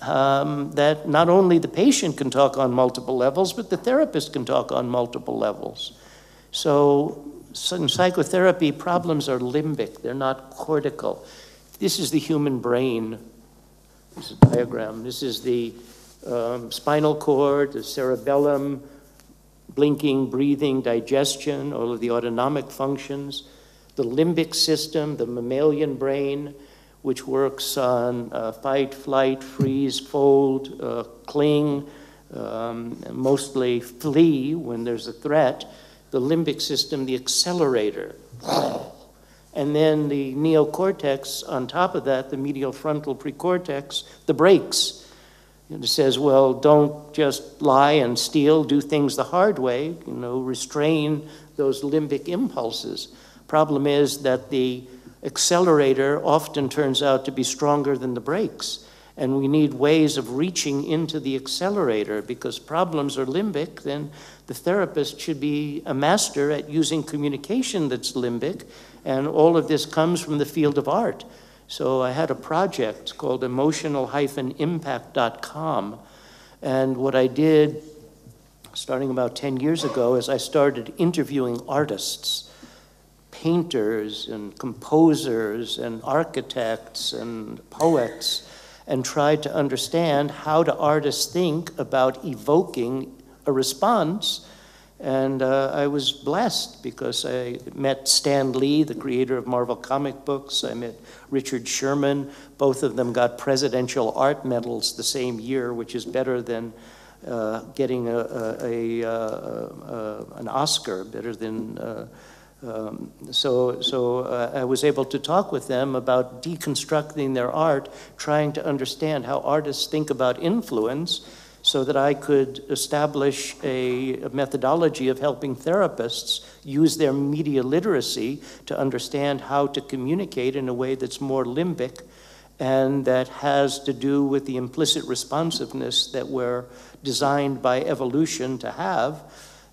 um, that not only the patient can talk on multiple levels, but the therapist can talk on multiple levels. So, in psychotherapy, problems are limbic, they're not cortical. This is the human brain. This is a diagram. This is the um, spinal cord, the cerebellum, blinking, breathing, digestion, all of the autonomic functions, the limbic system, the mammalian brain, which works on uh, fight, flight, freeze, fold, uh, cling, um, mostly flee when there's a threat, the limbic system, the accelerator. (sniffs) And then the neocortex, on top of that, the medial frontal precortex, the brakes it says, well, don't just lie and steal, do things the hard way, you know, restrain those limbic impulses. Problem is that the accelerator often turns out to be stronger than the brakes. And we need ways of reaching into the accelerator because problems are limbic, then the therapist should be a master at using communication that's limbic. And all of this comes from the field of art. So I had a project called emotional-impact.com. And what I did starting about 10 years ago is I started interviewing artists, painters and composers and architects and poets, and tried to understand how do artists think about evoking a response. And uh, I was blessed because I met Stan Lee, the creator of Marvel comic books. I met Richard Sherman. Both of them got presidential art medals the same year, which is better than uh, getting a, a, a, uh, an Oscar, better than. Uh, um, so so uh, I was able to talk with them about deconstructing their art, trying to understand how artists think about influence so that I could establish a, a, methodology of helping therapists use their media literacy to understand how to communicate in a way that's more limbic and that has to do with the implicit responsiveness that we're designed by evolution to have.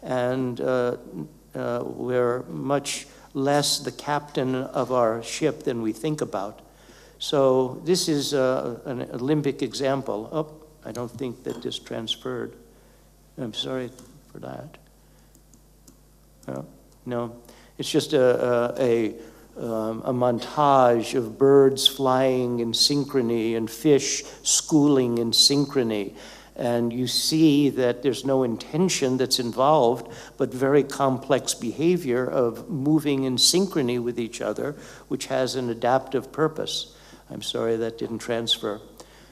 And uh, uh, we're much less the captain of our ship than we think about. So this is uh, an, Olympic example. Oh, I don't think that this transferred. I'm sorry for that. No, no. it's just a, a, a, um, a montage of birds flying in synchrony and fish schooling in synchrony. And you see that there's no intention that's involved, but very complex behavior of moving in synchrony with each other, which has an adaptive purpose. I'm sorry that didn't transfer.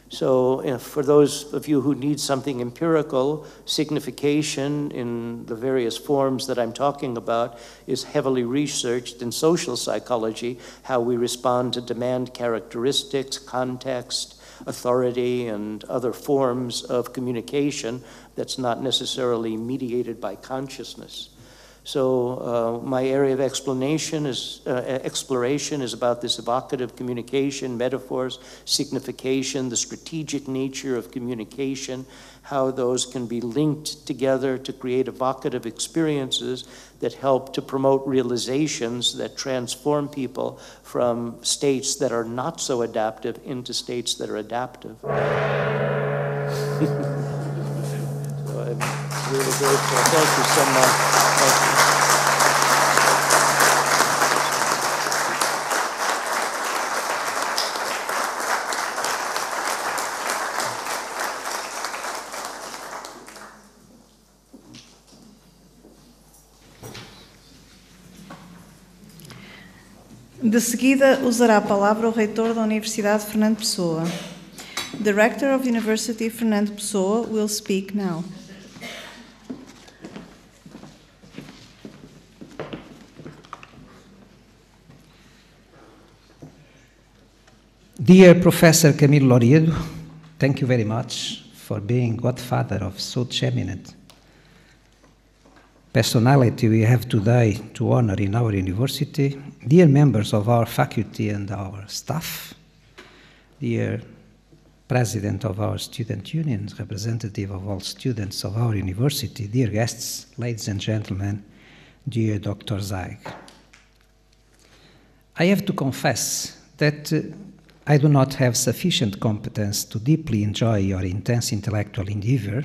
So for those of you who need something empirical, signification in the various forms that I'm talking about is heavily researched in social psychology, how we respond to demand characteristics, context, authority, and other forms of communication that's not necessarily mediated by consciousness. So uh, my area of explanation is, uh, exploration is about this evocative communication, metaphors, signification, the strategic nature of communication, how those can be linked together to create evocative experiences that help to promote realizations that transform people from states that are not so adaptive into states that are adaptive. (laughs) so I'm really grateful. Thank you so much. De seguida, usará a palavra o reitor da Universidade Fernando Pessoa. The rector of University Fernando Pessoa will speak now. Dear Professor Camilo Lauriedo, thank you very much for being godfather of such eminent personality we have today to honor in our university, dear members of our faculty and our staff, dear president of our student union, representative of all students of our university, dear guests, ladies and gentlemen, dear Dr. Zeig. I have to confess that uh, I do not have sufficient competence to deeply enjoy your intense intellectual endeavor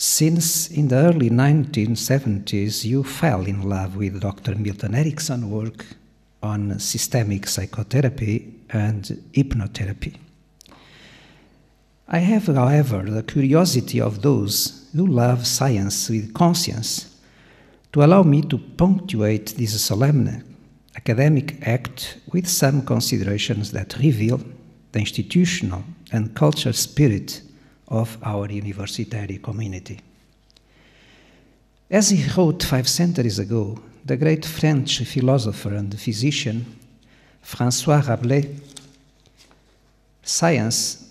since in the early 1970s you fell in love with Dr. Milton Erickson's work on systemic psychotherapy and hypnotherapy. I have, however, the curiosity of those who love science with conscience to allow me to punctuate this solemn academic act with some considerations that reveal the institutional and cultural spirit of our university community. As he wrote five centuries ago, the great French philosopher and physician Francois Rabelais, science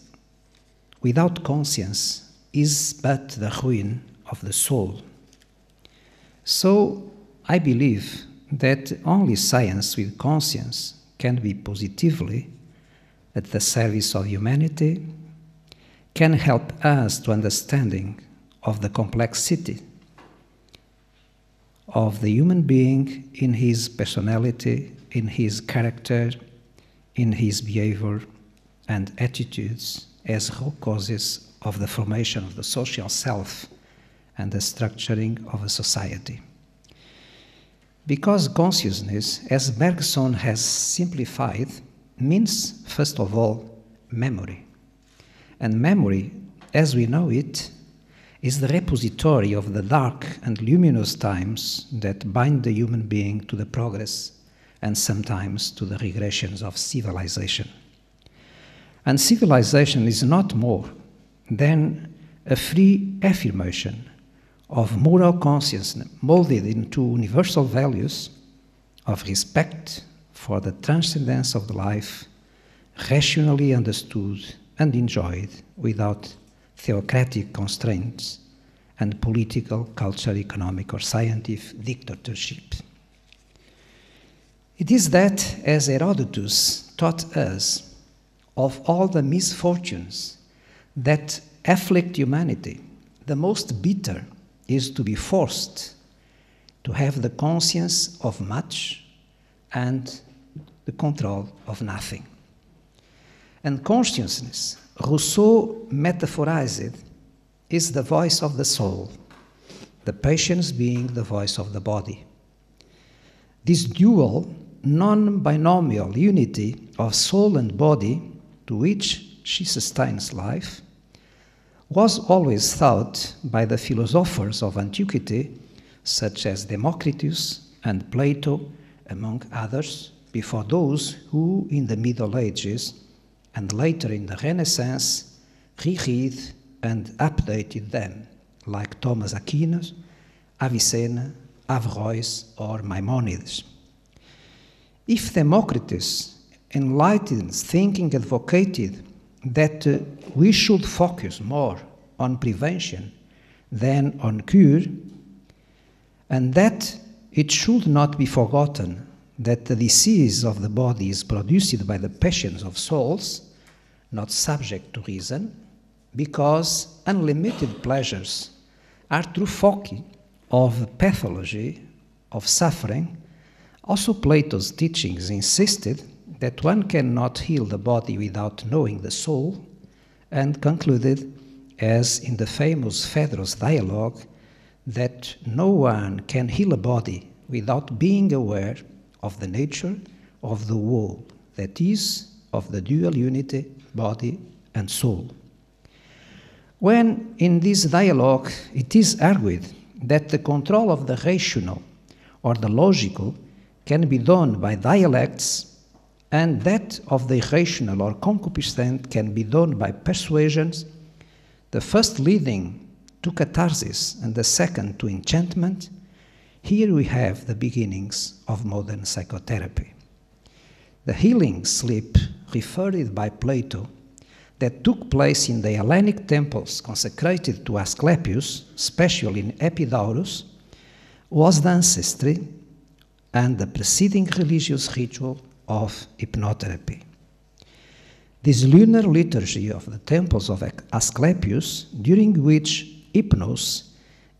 without conscience is but the ruin of the soul. So I believe that only science with conscience can be positively at the service of humanity, can help us to understanding of the complexity of the human being in his personality, in his character, in his behavior and attitudes as root causes of the formation of the social self and the structuring of a society. Because consciousness, as Bergson has simplified, means, first of all, memory. And memory, as we know it, is the repository of the dark and luminous times that bind the human being to the progress and sometimes to the regressions of civilization. And civilization is not more than a free affirmation of moral consciousness molded into universal values of respect for the transcendence of the life, rationally understood and enjoyed without theocratic constraints and political, cultural, economic, or scientific dictatorship. It is that, as Herodotus taught us, of all the misfortunes that afflict humanity, the most bitter is to be forced to have the conscience of much and the control of nothing. And consciousness, Rousseau metaphorized, is the voice of the soul, the patience being the voice of the body. This dual, non binomial unity of soul and body to which she sustains life was always thought by the philosophers of antiquity, such as Democritus and Plato, among others, before those who, in the Middle Ages and later in the Renaissance, reread and updated them, like Thomas Aquinas, Avicenna, Averroes, or Maimonides. If Democritus, enlightened thinking, advocated that uh, we should focus more on prevention than on cure, and that it should not be forgotten that the disease of the body is produced by the passions of souls, not subject to reason, because unlimited pleasures are true foci of the pathology, of suffering. Also, Plato's teachings insisted that one cannot heal the body without knowing the soul, and concluded, as in the famous Phaedrus dialogue, that no one can heal a body without being aware of the nature of the whole, that is, of the dual unity, body and soul. When in this dialogue it is argued that the control of the rational or the logical can be done by dialects and that of the irrational or concupiscent can be done by persuasions, the first leading to catharsis and the second to enchantment, here we have the beginnings of modern psychotherapy. The healing sleep referred by Plato that took place in the Hellenic temples consecrated to Asclepius, especially in Epidaurus, was the ancestry and the preceding religious ritual of hypnotherapy. This lunar liturgy of the temples of Asclepius, during which Hypnos,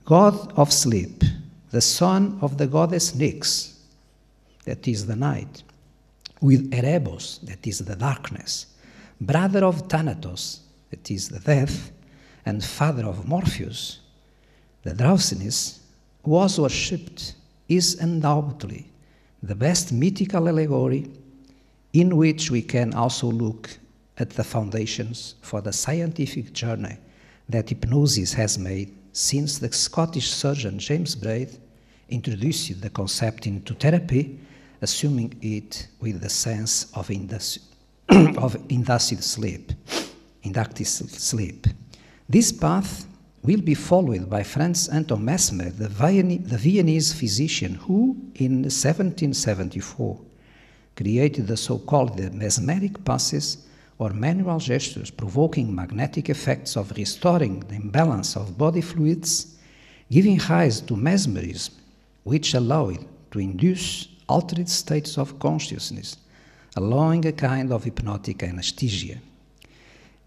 god of sleep, the son of the goddess Nyx, that is the night, with Erebos, that is the darkness, brother of Thanatos, that is the death, and father of Morpheus, the drowsiness, was worshipped, is undoubtedly the best mythical allegory in which we can also look at the foundations for the scientific journey that hypnosis has made since the Scottish surgeon James Braid introduced the concept into therapy, assuming it with the sense of, indus- (clears throat) of induced sleep, inductive sleep. This path will be followed by Franz Anton Mesmer, the, the Viennese physician who, in 1774, created the so-called mesmeric passes or manual gestures provoking magnetic effects of restoring the imbalance of body fluids, giving rise to mesmerism, which allowed to induce altered states of consciousness, allowing a kind of hypnotic anesthesia.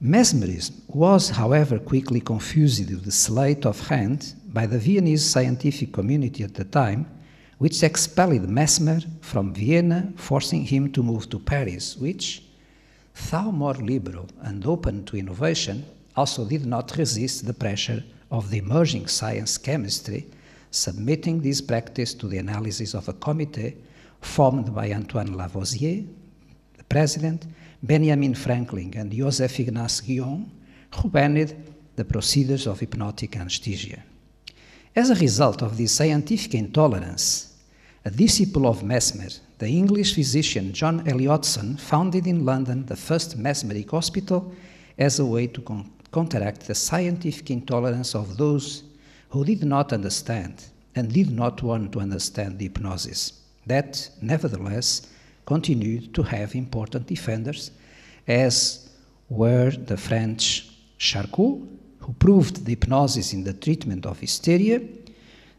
Mesmerism was, however, quickly confused with the sleight of hand by the Viennese scientific community at the time, which expelled Mesmer from Vienna, forcing him to move to Paris, which, though more liberal and open to innovation, also did not resist the pressure of the emerging science chemistry, submitting this practice to the analysis of a committee formed by Antoine Lavoisier, the president, Benjamin Franklin and Joseph Ignace Guyon, who banned the procedures of hypnotic anesthesia. As a result of this scientific intolerance, a disciple of Mesmer, the English physician John Elliotson founded in London the first mesmeric hospital as a way to con counteract the scientific intolerance of those who did not understand and did not want to understand the hypnosis. That, nevertheless, continued to have important defenders, as were the French Charcot, who proved the hypnosis in the treatment of hysteria,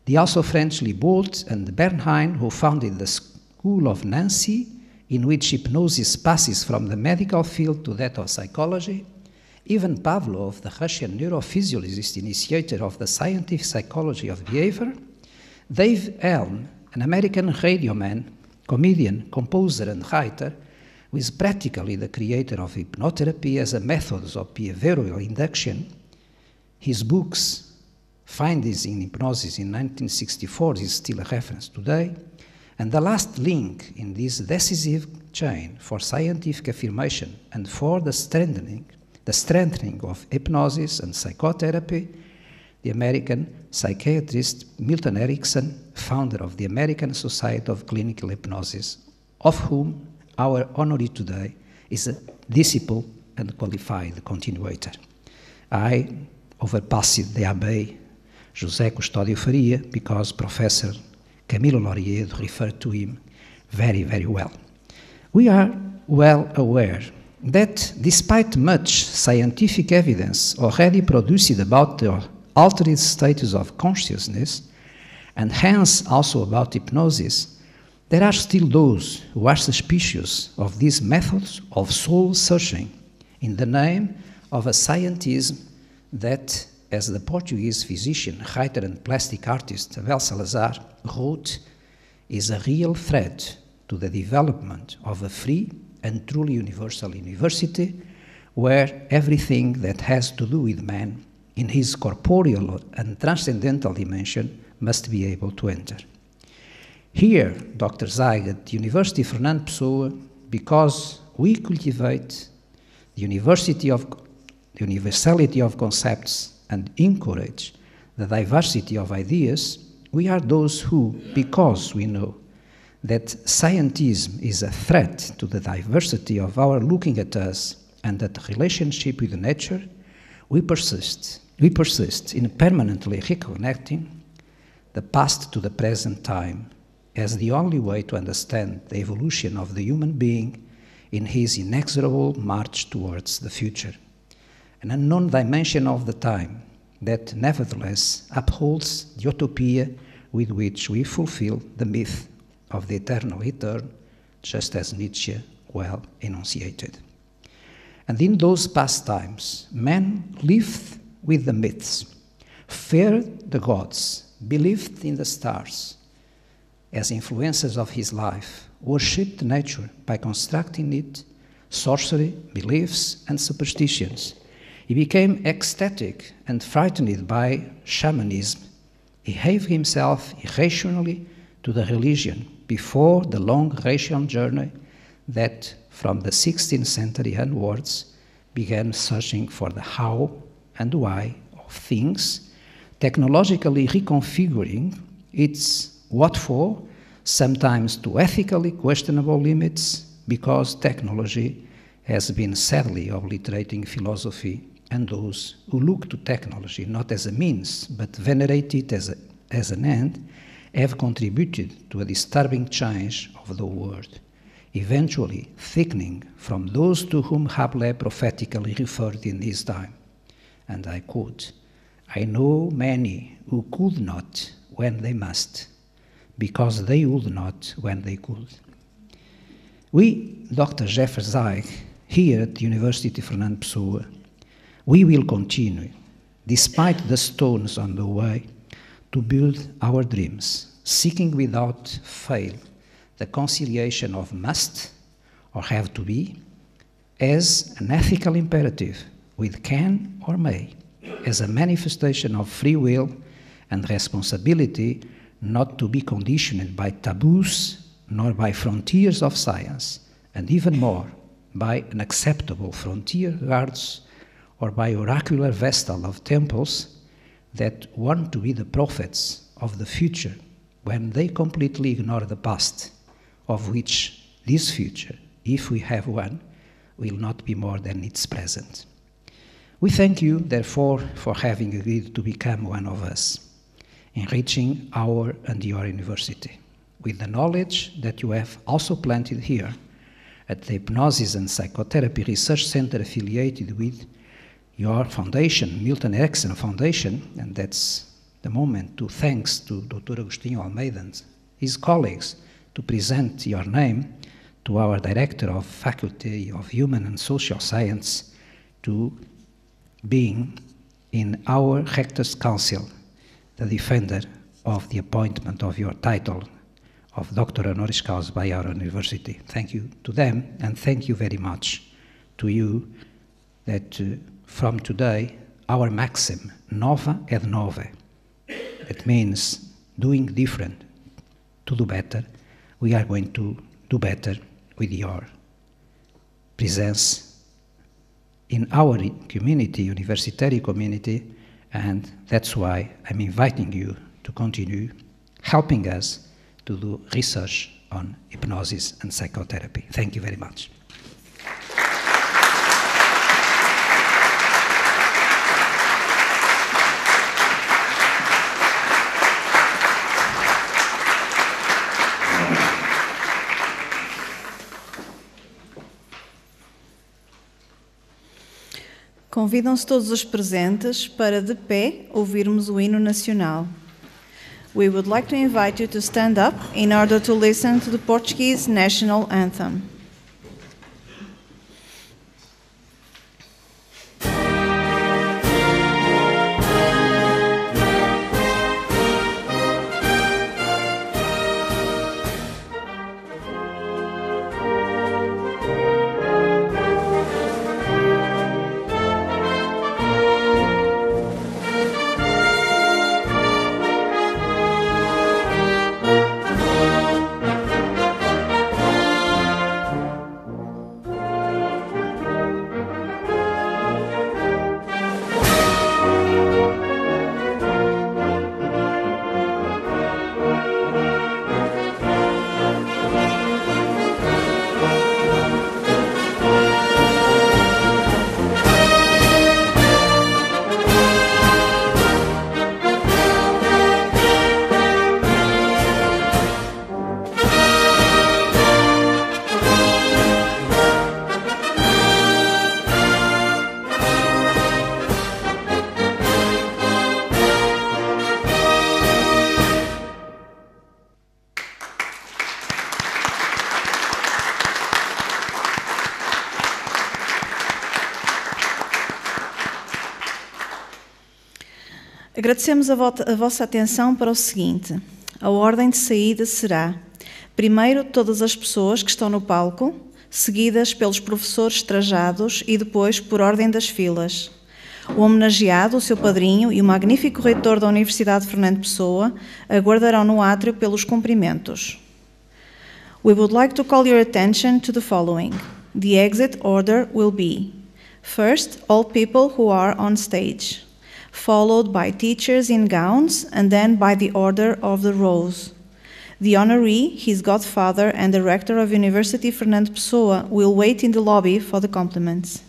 the also French Liébeault and Bernheim, who founded the School of Nancy, in which hypnosis passes from the medical field to that of psychology, even Pavlov, the Russian neurophysiologist initiator of the scientific psychology of behavior, Dave Elman, an American radio man, comedian, composer, and writer, who is practically the creator of hypnotherapy as a method of behavioral induction. His books, Findings in Hypnosis in 1964, is still a reference today. And the last link in this decisive chain for scientific affirmation and for the strengthening, the strengthening of hypnosis and psychotherapy, the American psychiatrist Milton Erickson, founder of the American Society of Clinical Hypnosis, of whom our honoree today is a disciple and qualified continuator. I overpassed the Abbé José Custódio Faria because Professor Camilo Laurier referred to him very, very well. We are well aware that despite much scientific evidence already produced about the altered status of consciousness, and hence also about hypnosis, there are still those who are suspicious of these methods of soul searching in the name of a scientism that, as the Portuguese physician, writer, and plastic artist Abel Salazar wrote, is a real threat to the development of a free and truly universal university where everything that has to do with man in his corporeal and transcendental dimension must be able to enter. Here, Dr. Zeig at the University Fernando Pessoa, because we cultivate the university of the universality of concepts and encourage the diversity of ideas, we are those who, because we know that scientism is a threat to the diversity of our looking at us and that relationship with nature, we persist. We persist in permanently reconnecting the past to the present time as the only way to understand the evolution of the human being in his inexorable march towards the future. An unknown dimension of the time that nevertheless upholds the utopia with which we fulfill the myth of the eternal return, just as Nietzsche well enunciated. And in those past times, men lived with the myths, feared the gods, believed in the stars, as influences of his life, worshipped nature by constructing it, sorcery, beliefs, and superstitions. He became ecstatic and frightened by shamanism. He gave himself irrationally to the religion before the long racial journey that, from the 16th century onwards, began searching for the how and why of things, technologically reconfiguring its what for, sometimes to ethically questionable limits, because technology has been sadly obliterating philosophy and those who look to technology not as a means but venerate it as, a, as an end have contributed to a disturbing change of the world, eventually thickening from those to whom Rabelais prophetically referred in his time. And I quote, I know many who could not when they must, because they would not when they could. We, Dr. Jeffrey Zeig, here at the University Fernando Pessoa, we will continue, despite the stones on the way, to build our dreams, seeking without fail the conciliation of must or have to be as an ethical imperative with can or may, as a manifestation of free will and responsibility not to be conditioned by taboos nor by frontiers of science, and even more by unacceptable frontier guards or by oracular vestal of temples that want to be the prophets of the future when they completely ignore the past, of which this future, if we have one, will not be more than its present. We thank you, therefore, for having agreed to become one of us, enriching our and your university with the knowledge that you have also planted here at the Hypnosis and Psychotherapy Research Center affiliated with your foundation, Milton Erickson Foundation, and that's the moment to thanks to Dr. Agostinho Almeida and his colleagues to present your name to our Director of Faculty of Human and Social Science to being in our Rector's Council, the defender of the appointment of your title of Doctor Honoris Causa by our university. Thank you to them, and thank you very much to you that uh, from today, our maxim, nova et nove, it means doing different to do better. We are going to do better with your presence in our community, university community, and that's why I'm inviting you to continue helping us to do research on hypnosis and psychotherapy. Thank you very much. Convidam-se todos os presentes para, de pé, ouvirmos o hino nacional. We would like to invite you to stand up in order to listen to the Portuguese national anthem. Agradecemos a, a vossa atenção para o seguinte: a ordem de saída será, primeiro, todas as pessoas que estão no palco, seguidas pelos professores trajados e depois por ordem das filas. O homenageado, o seu padrinho e o magnífico reitor da Universidade Fernando Pessoa aguardarão no átrio pelos cumprimentos. We would like to call your attention to the following. The exit order will be First, all people who are on stage. Followed by teachers in gowns, and then by the Order of the rows. The honoree, his godfather, and the rector of University Fernando Pessoa will wait in the lobby for the compliments.